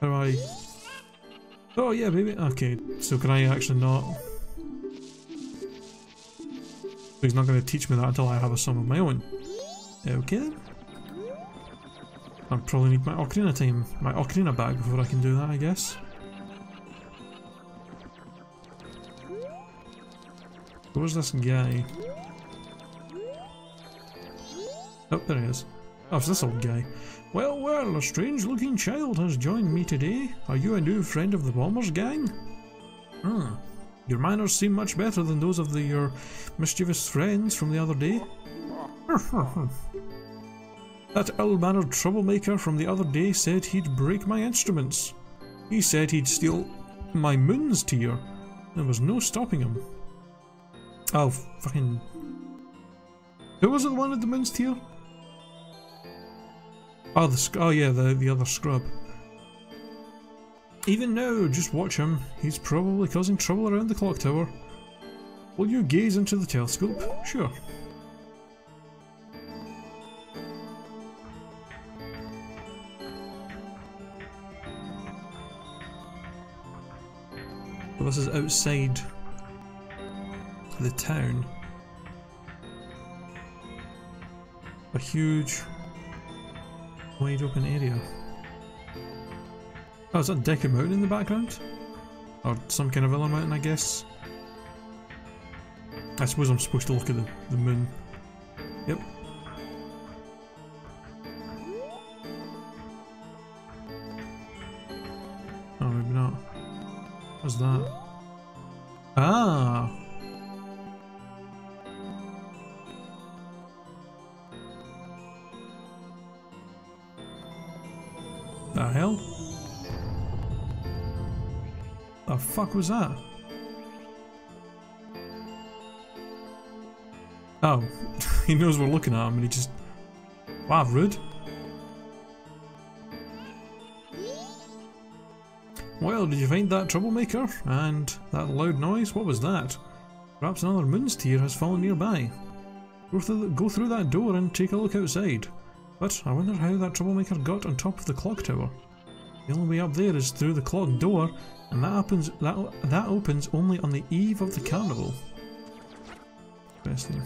How do I... Oh yeah, baby. Okay, so can I actually not... he's not going to teach me that until I have a song of my own. Okay. I probably need my ocarina time, my ocarina bag before I can do that, I guess. Where's this guy? Oh, there he is. Oh, it's this old guy. Well, well, a strange looking child has joined me today. Are you a new friend of the Bombers gang? Hmm. Your manners seem much better than those of the, your mischievous friends from the other day. that ill-mannered troublemaker from the other day said he'd break my instruments. He said he'd steal my moon's tear. There was no stopping him. Oh, fucking... Who was it the one with the moon's tear? Oh, the oh yeah, the, the other scrub. Even now, just watch him. He's probably causing trouble around the clock tower. Will you gaze into the telescope? Sure. This is outside the town. A huge, wide open area. Oh, is that Deku Mountain in the background? Or some kind of other mountain, I guess? I suppose I'm supposed to look at the, the moon. Yep. Oh, maybe not. What's that? Ah! Hell? The fuck was that? Oh, he knows we're looking at him and he just... Wow, rude. Well, did you find that troublemaker? And that loud noise? What was that? Perhaps another moon's tear has fallen nearby. Go through, go through that door and take a look outside. But I wonder how that troublemaker got on top of the clock tower. The only way up there is through the clock door, and that opens that that opens only on the eve of the carnival. Interesting.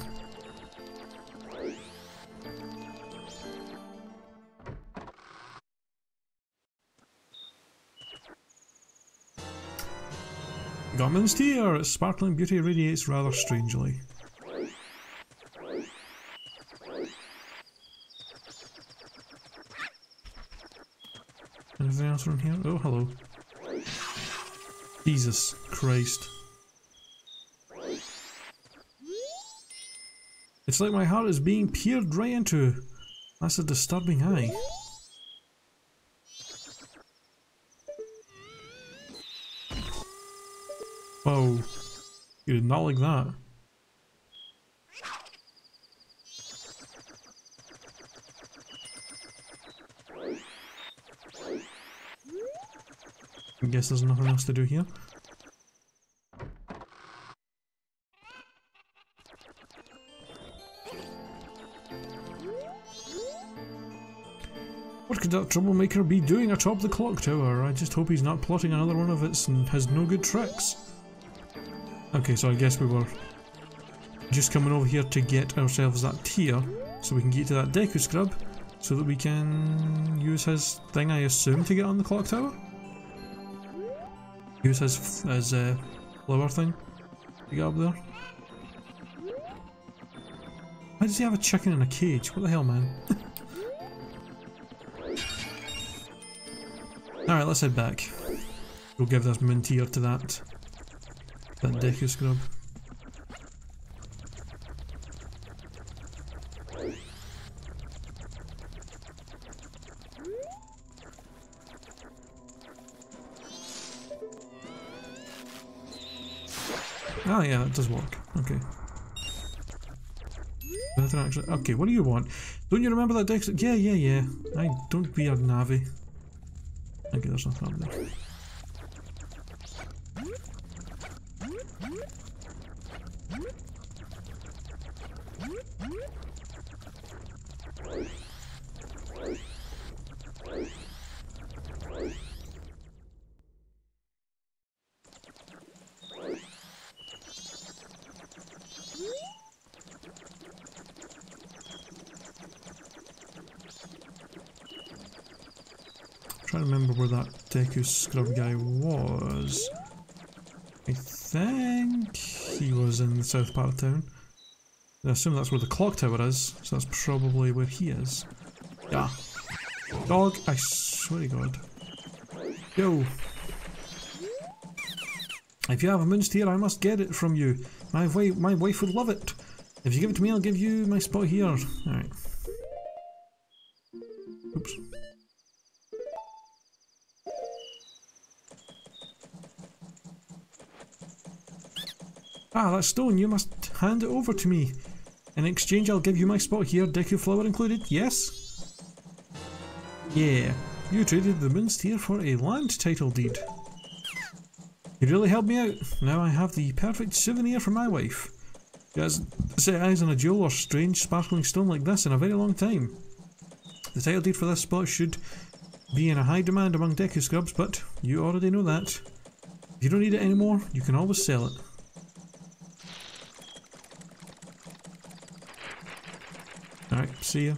Garmin's tear, its sparkling beauty radiates rather strangely. From here? Oh, hello. Jesus Christ. It's like my heart is being peered right into. That's a disturbing eye. Oh, you did not like that. Guess there's nothing else to do here. What could that troublemaker be doing atop the clock tower? I just hope he's not plotting another one of its and has no good tricks. Okay, so I guess we were just coming over here to get ourselves that tear so we can get to that Deku Scrub so that we can use his thing, I assume, to get on the clock tower? Use his, his uh, flower thing to get up there. Why does he have a chicken in a cage? What the hell, man? Alright, let's head back. We'll give this moon tear to that. That Deku scrub. That does work. Okay. Actually, okay, what do you want? Don't you remember that Dex? Yeah, yeah, yeah. I don't be a Navi. Okay, there's nothing up there. trying to remember where that Scrub guy was. I think he was in the south part of town. I assume that's where the clock tower is, so that's probably where he is. Yeah. Dog, I swear to god. Yo. If you have a moon's tear, I must get it from you. My wife, my wife would love it. If you give it to me, I'll give you my spot here. Alright. That stone, you must hand it over to me. In exchange, I'll give you my spot here, Deku flower included, yes? Yeah, you traded the Moon's Tear for a land title deed. You really helped me out. Now I have the perfect souvenir for my wife. She has set eyes on a jewel or strange sparkling stone like this in a very long time. The title deed for this spot should be in a high demand among Deku Scrubs, but you already know that. If you don't need it anymore, you can always sell it. See you.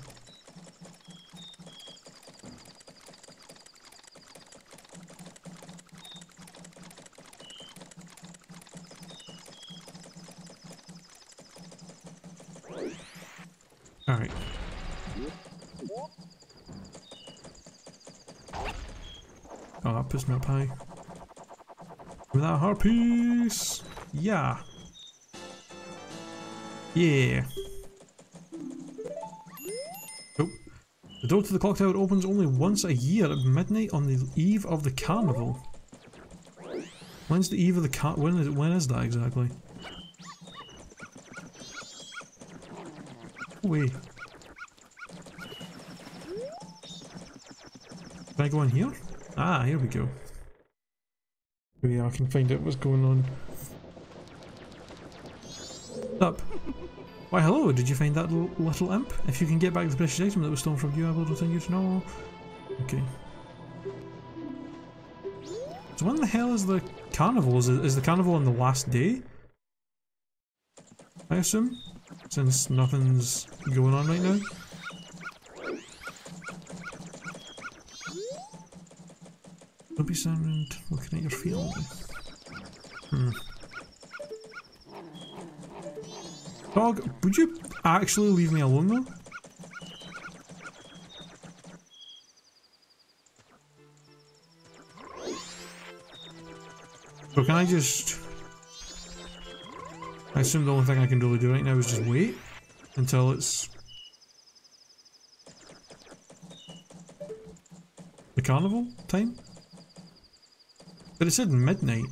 Alright. Oh, that puts me up high. With that harpies! Yeah! Yeah! Door to the clock tower opens only once a year at midnight on the eve of the carnival. When's the eve of the car- when is, when is that exactly? Wait. Can I go in here? Ah, here we go. Maybe I can find out what's going on. Up. Why hello, did you find that little imp? If you can get back the precious item that was stolen from you, I will return you to normal. Okay. So when the hell is the carnival? Is, is the carnival on the last day? I assume? Since nothing's going on right now? Don't be standing looking at your feet Hmm. Dog, would you actually leave me alone though? So can I just... I assume the only thing I can really do right now is just wait until it's... The carnival time? But it said midnight.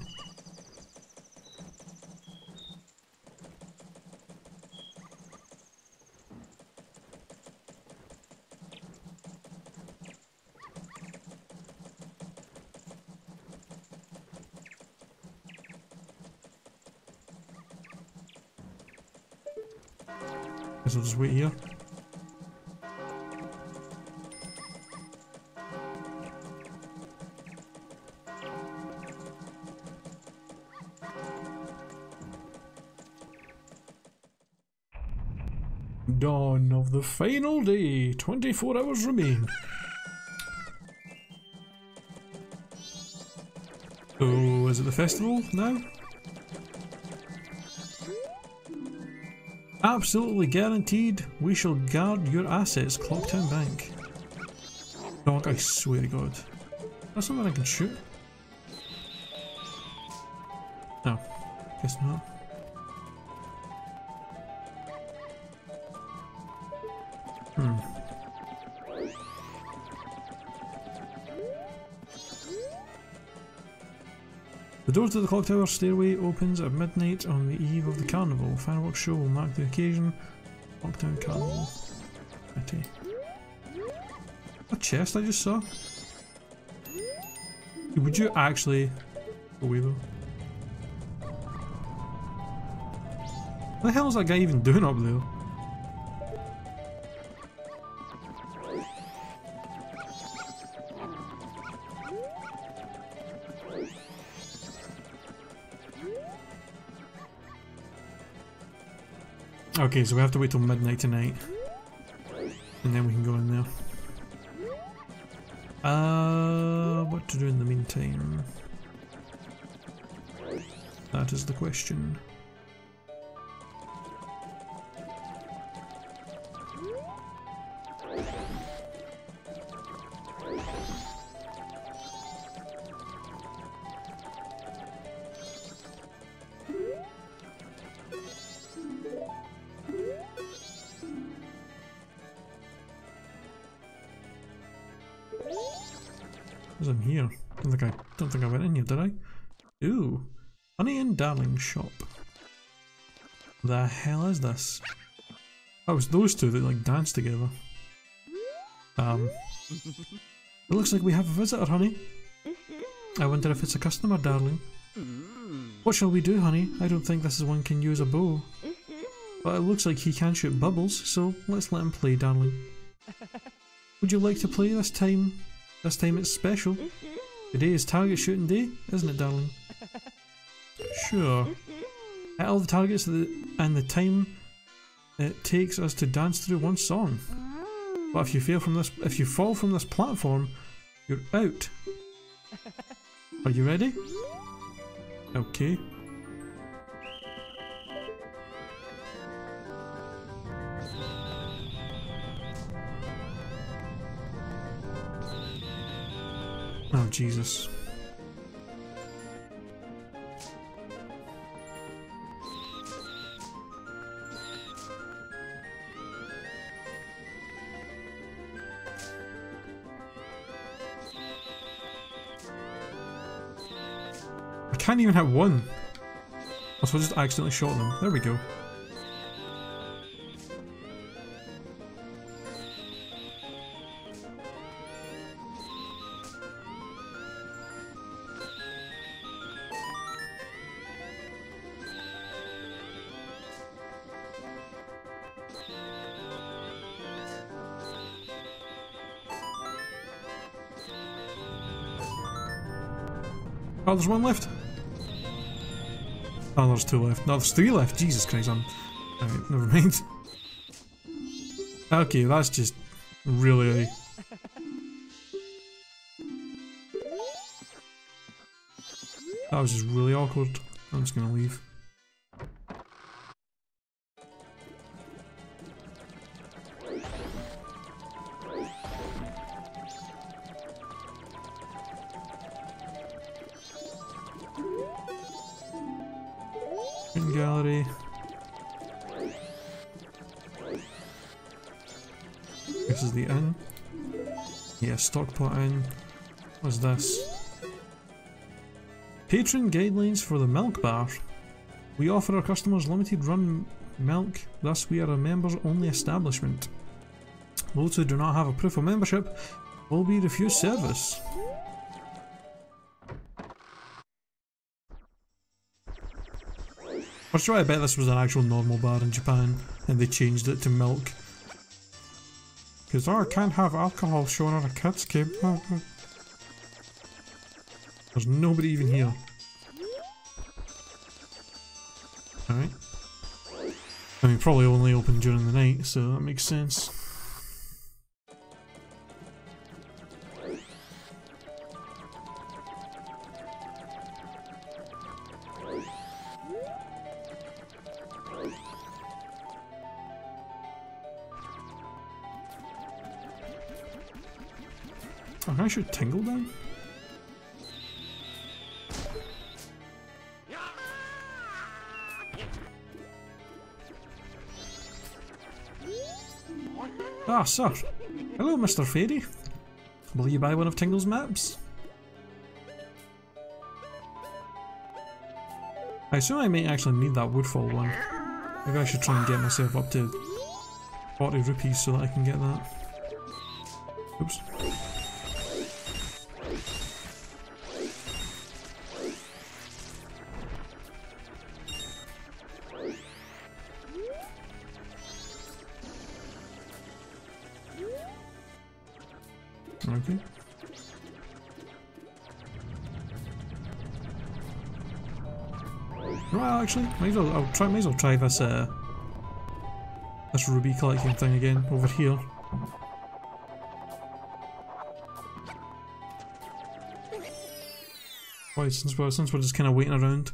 Wait here. Dawn of the final day. 24 hours remain. Oh, is it the festival now? Absolutely guaranteed, we shall guard your assets, Clocktown Bank. Dog, I swear to god. That's something I can shoot. No, guess not. The door to the clock tower stairway opens at midnight on the eve of the carnival. Fireworks show will mark the occasion. Clocktown Carnival. A chest I just saw? Would you actually? What the hell is that guy even doing up there? Okay, so we have to wait till midnight tonight. And then we can go in there. Uh, what to do in the meantime? That is the question. What's in here? Don't think I don't think I went in here, did I? Ooh. Honey and Darling shop. The hell is this? Oh, it's those two that like dance together. Um It looks like we have a visitor, honey. I wonder if it's a customer, darling. What shall we do, honey? I don't think this is one can use a bow. But it looks like he can shoot bubbles, so let's let him play, darling. Would you like to play this time? This time it's special. Today is target shooting day, isn't it, darling? Sure. Hit all the targets and the time it takes us to dance through one song. But if you fail from this, if you fall from this platform, you're out. Are you ready? Okay. Jesus. I can't even have one. Also, I just accidentally shot them. There we go. There's one left. Oh, there's two left. No, there's three left. Jesus Christ, I'm... Alright, never mind. Okay, that's just really... That was just really awkward. Inn. What's this? Patron guidelines for the milk bar. We offer our customers limited run milk, thus we are a members only establishment. Those who do not have a proof of membership will be refused service. I'm sure I bet this was an actual normal bar in Japan and they changed it to milk. Because, oh, I can't have alcohol shown on a kids game. There's nobody even here. Alright. I mean, probably only open during the night, so that makes sense. Shoot Tingle then? Ah, sir. Hello, Mr. Fairy. Will you buy one of Tingle's maps? I assume I may actually need that Woodfall one. Maybe I should try and get myself up to 40 rupees so that I can get that. Oops. Might as well, I'll try, might as well try this, uh, this ruby collecting thing again over here. Why, since we're, since we're just kind of waiting around.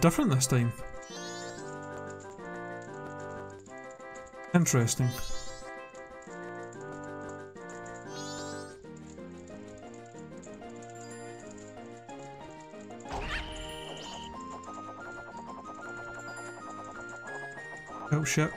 different this time. Interesting. Oh shit.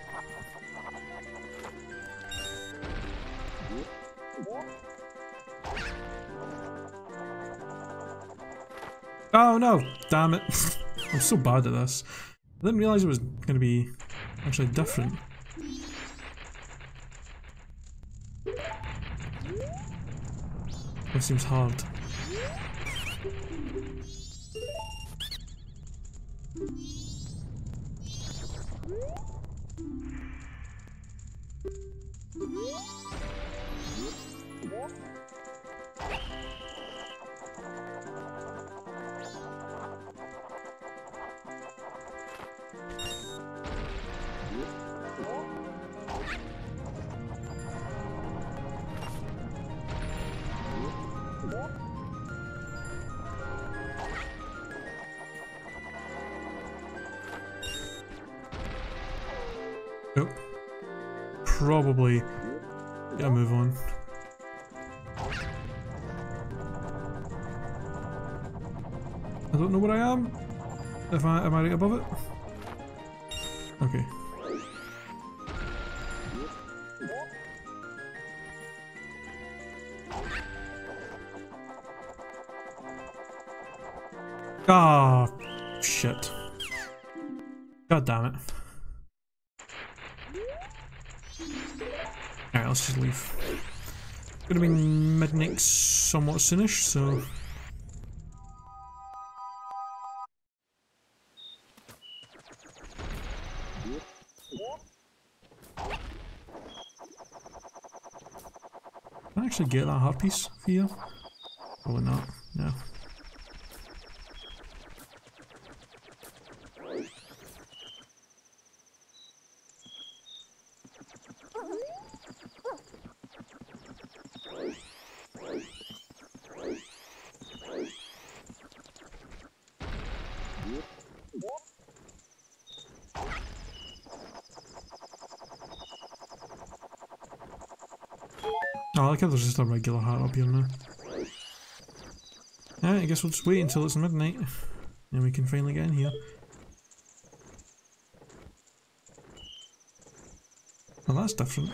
Oh no, damn it. I'm so bad at this. I didn't realise it was going to be actually different. This seems hard. I am I right above it? Okay. Ah, oh, shit. God damn it. Alright, let's just leave. Gonna be midnight somewhat soonish, so... actually get that heart piece for you? Probably not, no. Just a regular heart up here now. Alright, I guess we'll just wait until it's midnight. And we can finally get in here. Oh, that's different.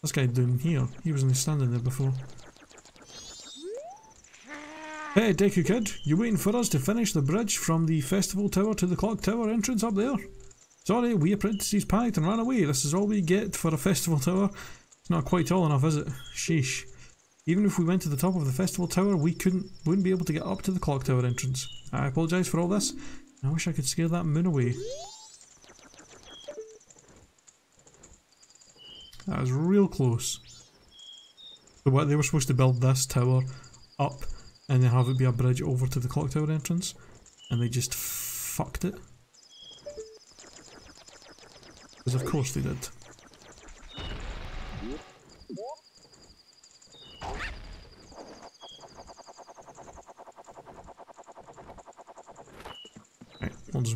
This guy down here, he wasn't standing there before. Hey, Deku Kid, you waiting for us to finish the bridge from the festival tower to the clock tower entrance up there? Sorry, we apprentices panicked and ran away. This is all we get for a festival tower. It's not quite tall enough, is it? Sheesh. Even if we went to the top of the festival tower, we couldn't wouldn't be able to get up to the clock tower entrance. I apologise for all this. I wish I could scare that moon away. That was real close. So what, they were supposed to build this tower up and then have it be a bridge over to the clock tower entrance and they just fucked it. Because of course they did.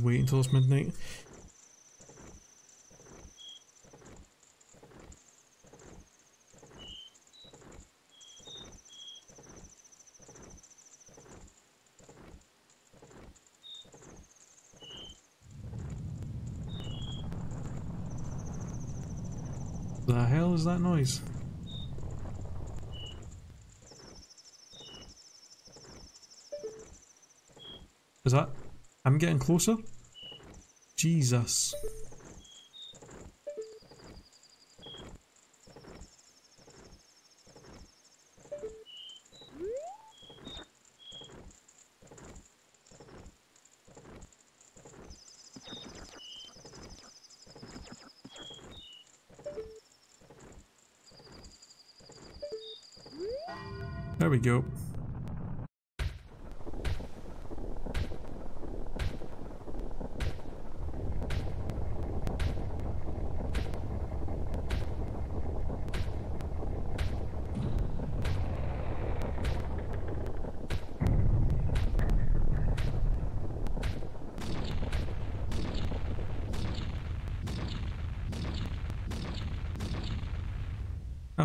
Wait until it's midnight. The hell is that noise? Is that I'm getting closer. Jesus. There we go.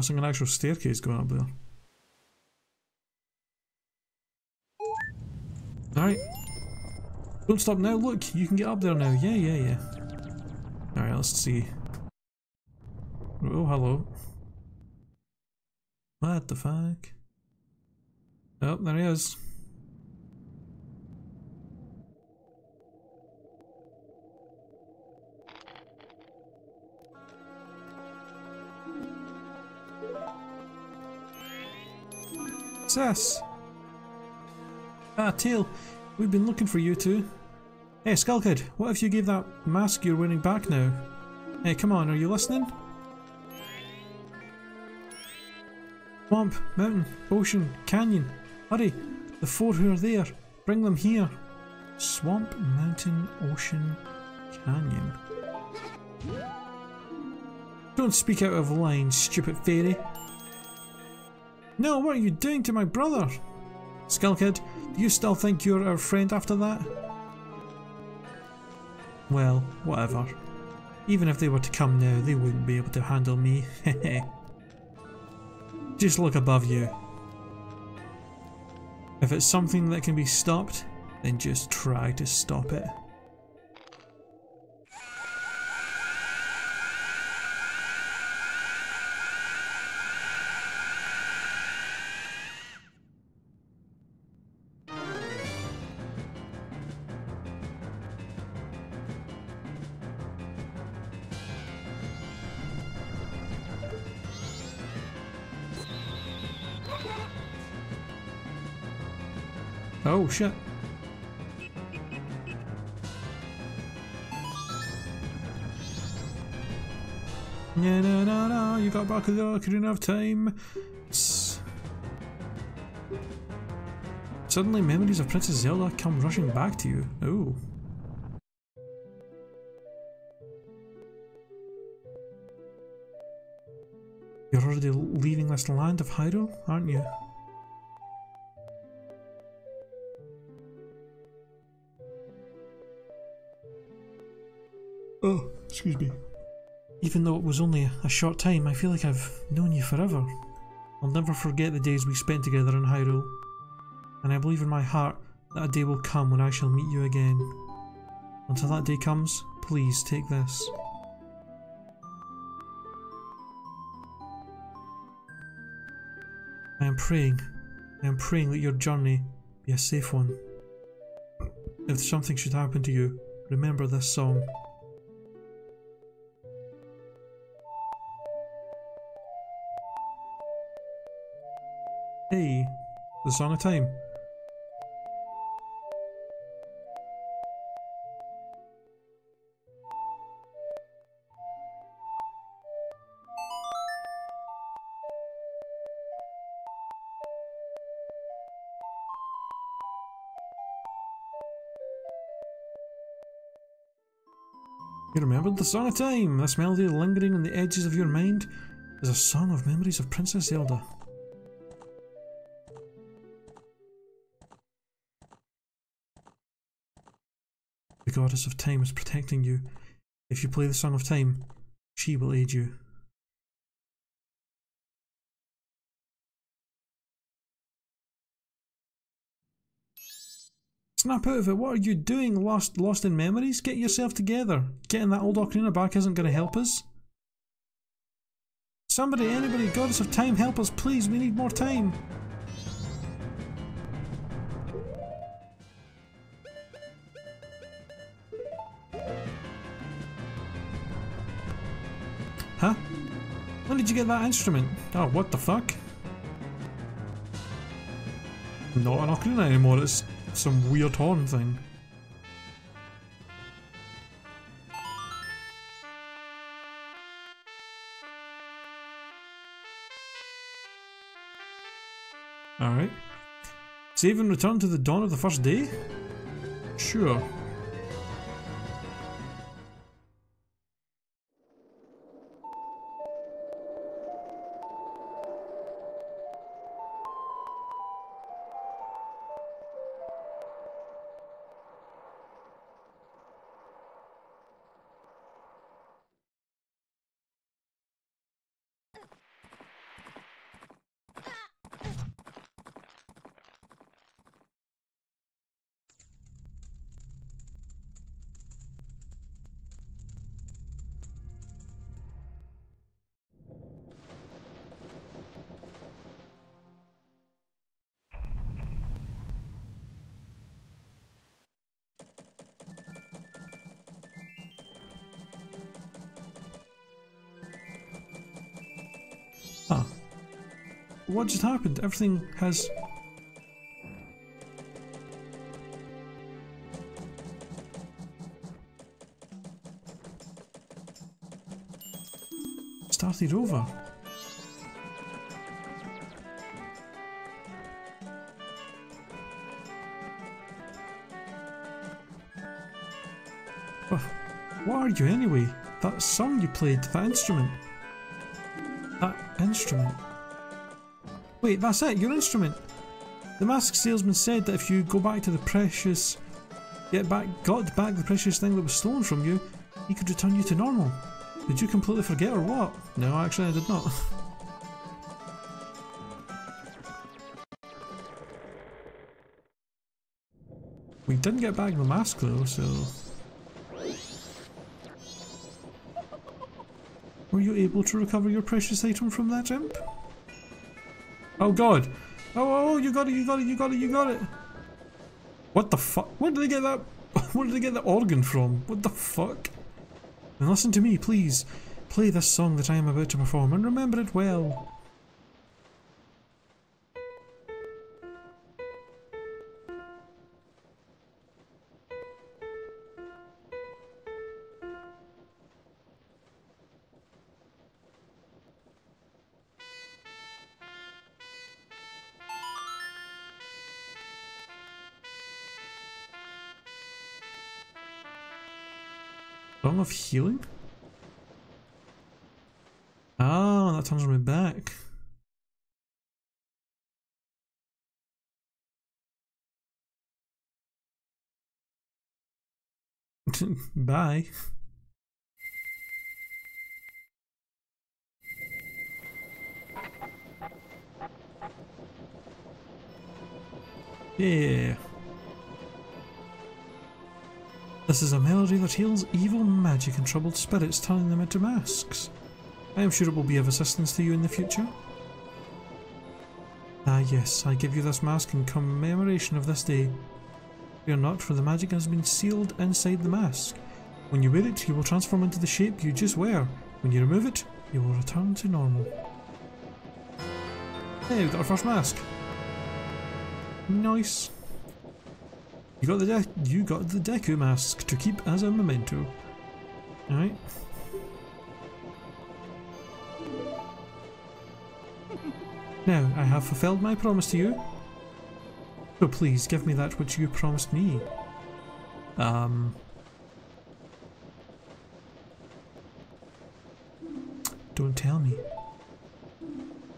Like an actual staircase going up there. Alright. Don't stop now, look, you can get up there now. Yeah, yeah, yeah. Alright, let's see. Oh, hello. What the fuck? Oh, there he is. Success! Ah, Tael, we've been looking for you two. Hey, Skull Kid, what if you gave that mask you're wearing back now? Hey, come on, are you listening? Swamp, mountain, ocean, canyon. Hurry, the four who are there, bring them here. Swamp, mountain, ocean, canyon. Don't speak out of line, stupid fairy. No, what are you doing to my brother? Skull Kid, do you still think you're our friend after that? Well, whatever. Even if they were to come now, they wouldn't be able to handle me. Just look above you. If it's something that can be stopped, then just try to stop it. Shit. Yeah, no, no, no, you got back the Ocarina of Time. Suddenly memories of Princess Zelda come rushing back to you. Oh. You're already leaving this land of Hyrule, aren't you? Excuse me. Even though it was only a short time, I feel like I've known you forever. I'll never forget the days we spent together in Hyrule. And I believe in my heart that a day will come when I shall meet you again. Until that day comes, please take this. I am praying, I am praying that your journey be a safe one. If something should happen to you, remember this song. Hey, the Song of Time. You remembered the Song of Time. This melody lingering on the edges of your mind is a song of memories of Princess Zelda. Goddess of time is protecting you. If you play the Song of Time, she will aid you. Snap out of it, what are you doing lost lost in memories? Get yourself together. Getting that old ocarina back isn't going to help us. Somebody, anybody, goddess of time, help us please, we need more time. Did you get that instrument? Oh, what the fuck? Not an ocarina anymore, it's some weird horn thing. Alright. Save and return to the dawn of the first day? Sure. What just happened? Everything has... Started over. What are you anyway? That song you played, that instrument. That instrument. Wait, that's it, your instrument. The mask salesman said that if you go back to the precious, get back, got back the precious thing that was stolen from you, he could return you to normal. Did you completely forget or what? No, actually I did not. we didn't get back the mask though, so... Were you able to recover your precious item from that imp? Oh god! Oh, oh, oh, you got it, you got it, you got it, you got it! What the fuck? Where did they get that? Where did they get that organ from? What the fuck? And listen to me, please. Play this song that I am about to perform and remember it well. Of healing? Oh, that turns me back. Bye. Yeah. This is a melody that heals evil magic and troubled spirits, turning them into masks. I am sure it will be of assistance to you in the future. Ah yes, I give you this mask in commemoration of this day. Fear not, for the magic has been sealed inside the mask. When you wear it, you will transform into the shape you just wear. When you remove it, you will return to normal. Hey, we got our first mask. Nice. You got the you got the Deku mask to keep as a memento. Alright. Now, I have fulfilled my promise to you. So please, give me that which you promised me. Um... Don't tell me.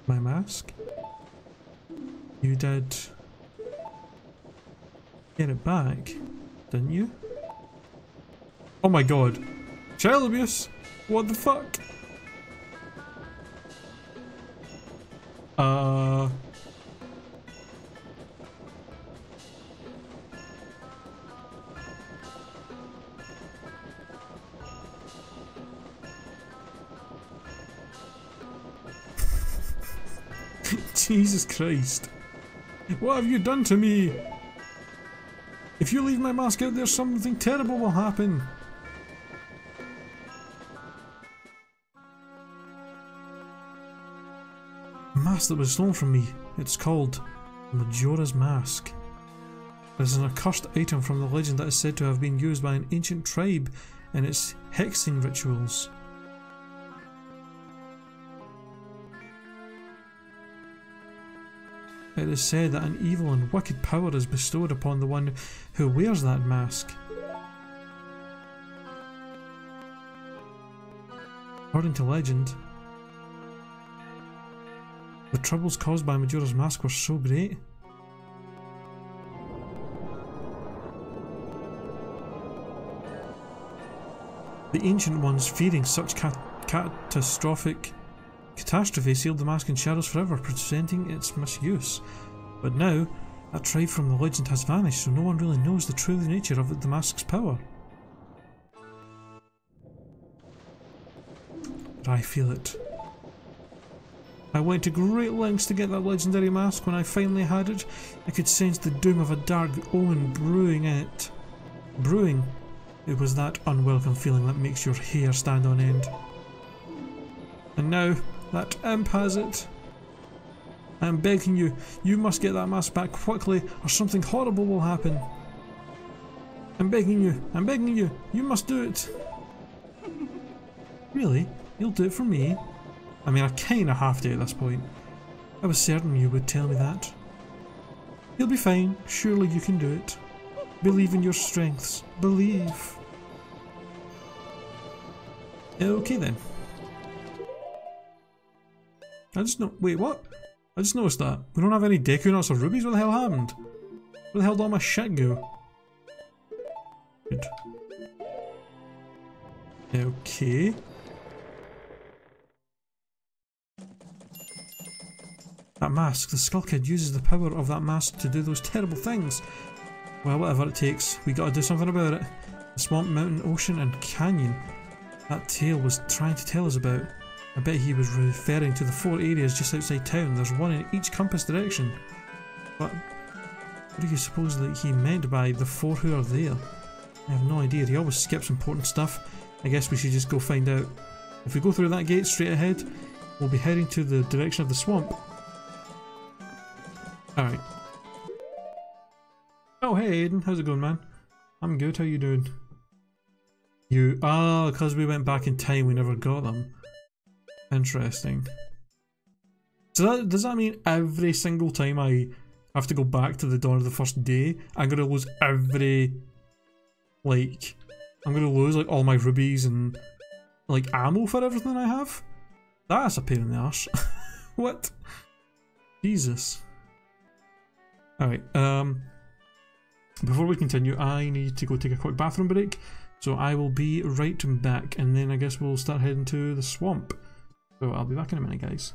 My mask? You did get it back, didn't you? Oh my god. Child abuse? What the fuck? Uh... Jesus Christ. What have you done to me? If you leave my mask out there, something terrible will happen. mask that was stolen from me. It's called Majora's Mask. It is an accursed item from the legend that is said to have been used by an ancient tribe in its hexing rituals. It is said that an evil and wicked power is bestowed upon the one who wears that mask. According to legend, the troubles caused by Majora's Mask were so great. The Ancient Ones, fearing such cat catastrophic catastrophe, sealed the mask in shadows forever, preventing its misuse. But now, that tribe from the legend has vanished, so no one really knows the true nature of the mask's power. But I feel it. I went to great lengths to get that legendary mask. When I finally had it, I could sense the doom of a dark omen brewing in it. Brewing. It was that unwelcome feeling that makes your hair stand on end. And now, that imp has it. I'm begging you, you must get that mask back quickly or something horrible will happen. I'm begging you, I'm begging you, you must do it. Really? You'll do it for me? I mean, I kinda have to at this point. I was certain you would tell me that. You'll be fine, surely you can do it. Believe in your strengths, believe. Okay then. I just know- wait, what? I just noticed that. We don't have any Deku nuts or rupees, what the hell happened? Where the hell did all my shit go? Good. Okay. That mask, the Skull Kid uses the power of that mask to do those terrible things. Well, whatever it takes, we gotta do something about it. The swamp, mountain, ocean and canyon that Tael was trying to tell us about. I bet he was referring to the four areas just outside town. There's one in each compass direction. But what do you suppose that he meant by the four who are there? I have no idea. He always skips important stuff. I guess we should just go find out. If we go through that gate straight ahead, we'll be heading to the direction of the swamp. Alright. Oh hey Aiden, how's it going man? I'm good, how you doing? You- ah, because we went back in time we never got them. Interesting. So that, does that mean every single time I have to go back to the dawn of the first day, I'm gonna lose every, like, I'm gonna lose like all my rupees and like ammo for everything I have? That's a pain in the ass. what? Jesus. Alright, um, before we continue, I need to go take a quick bathroom break, so I will be right back, and then I guess we'll start heading to the swamp. I'll be back in a minute, guys.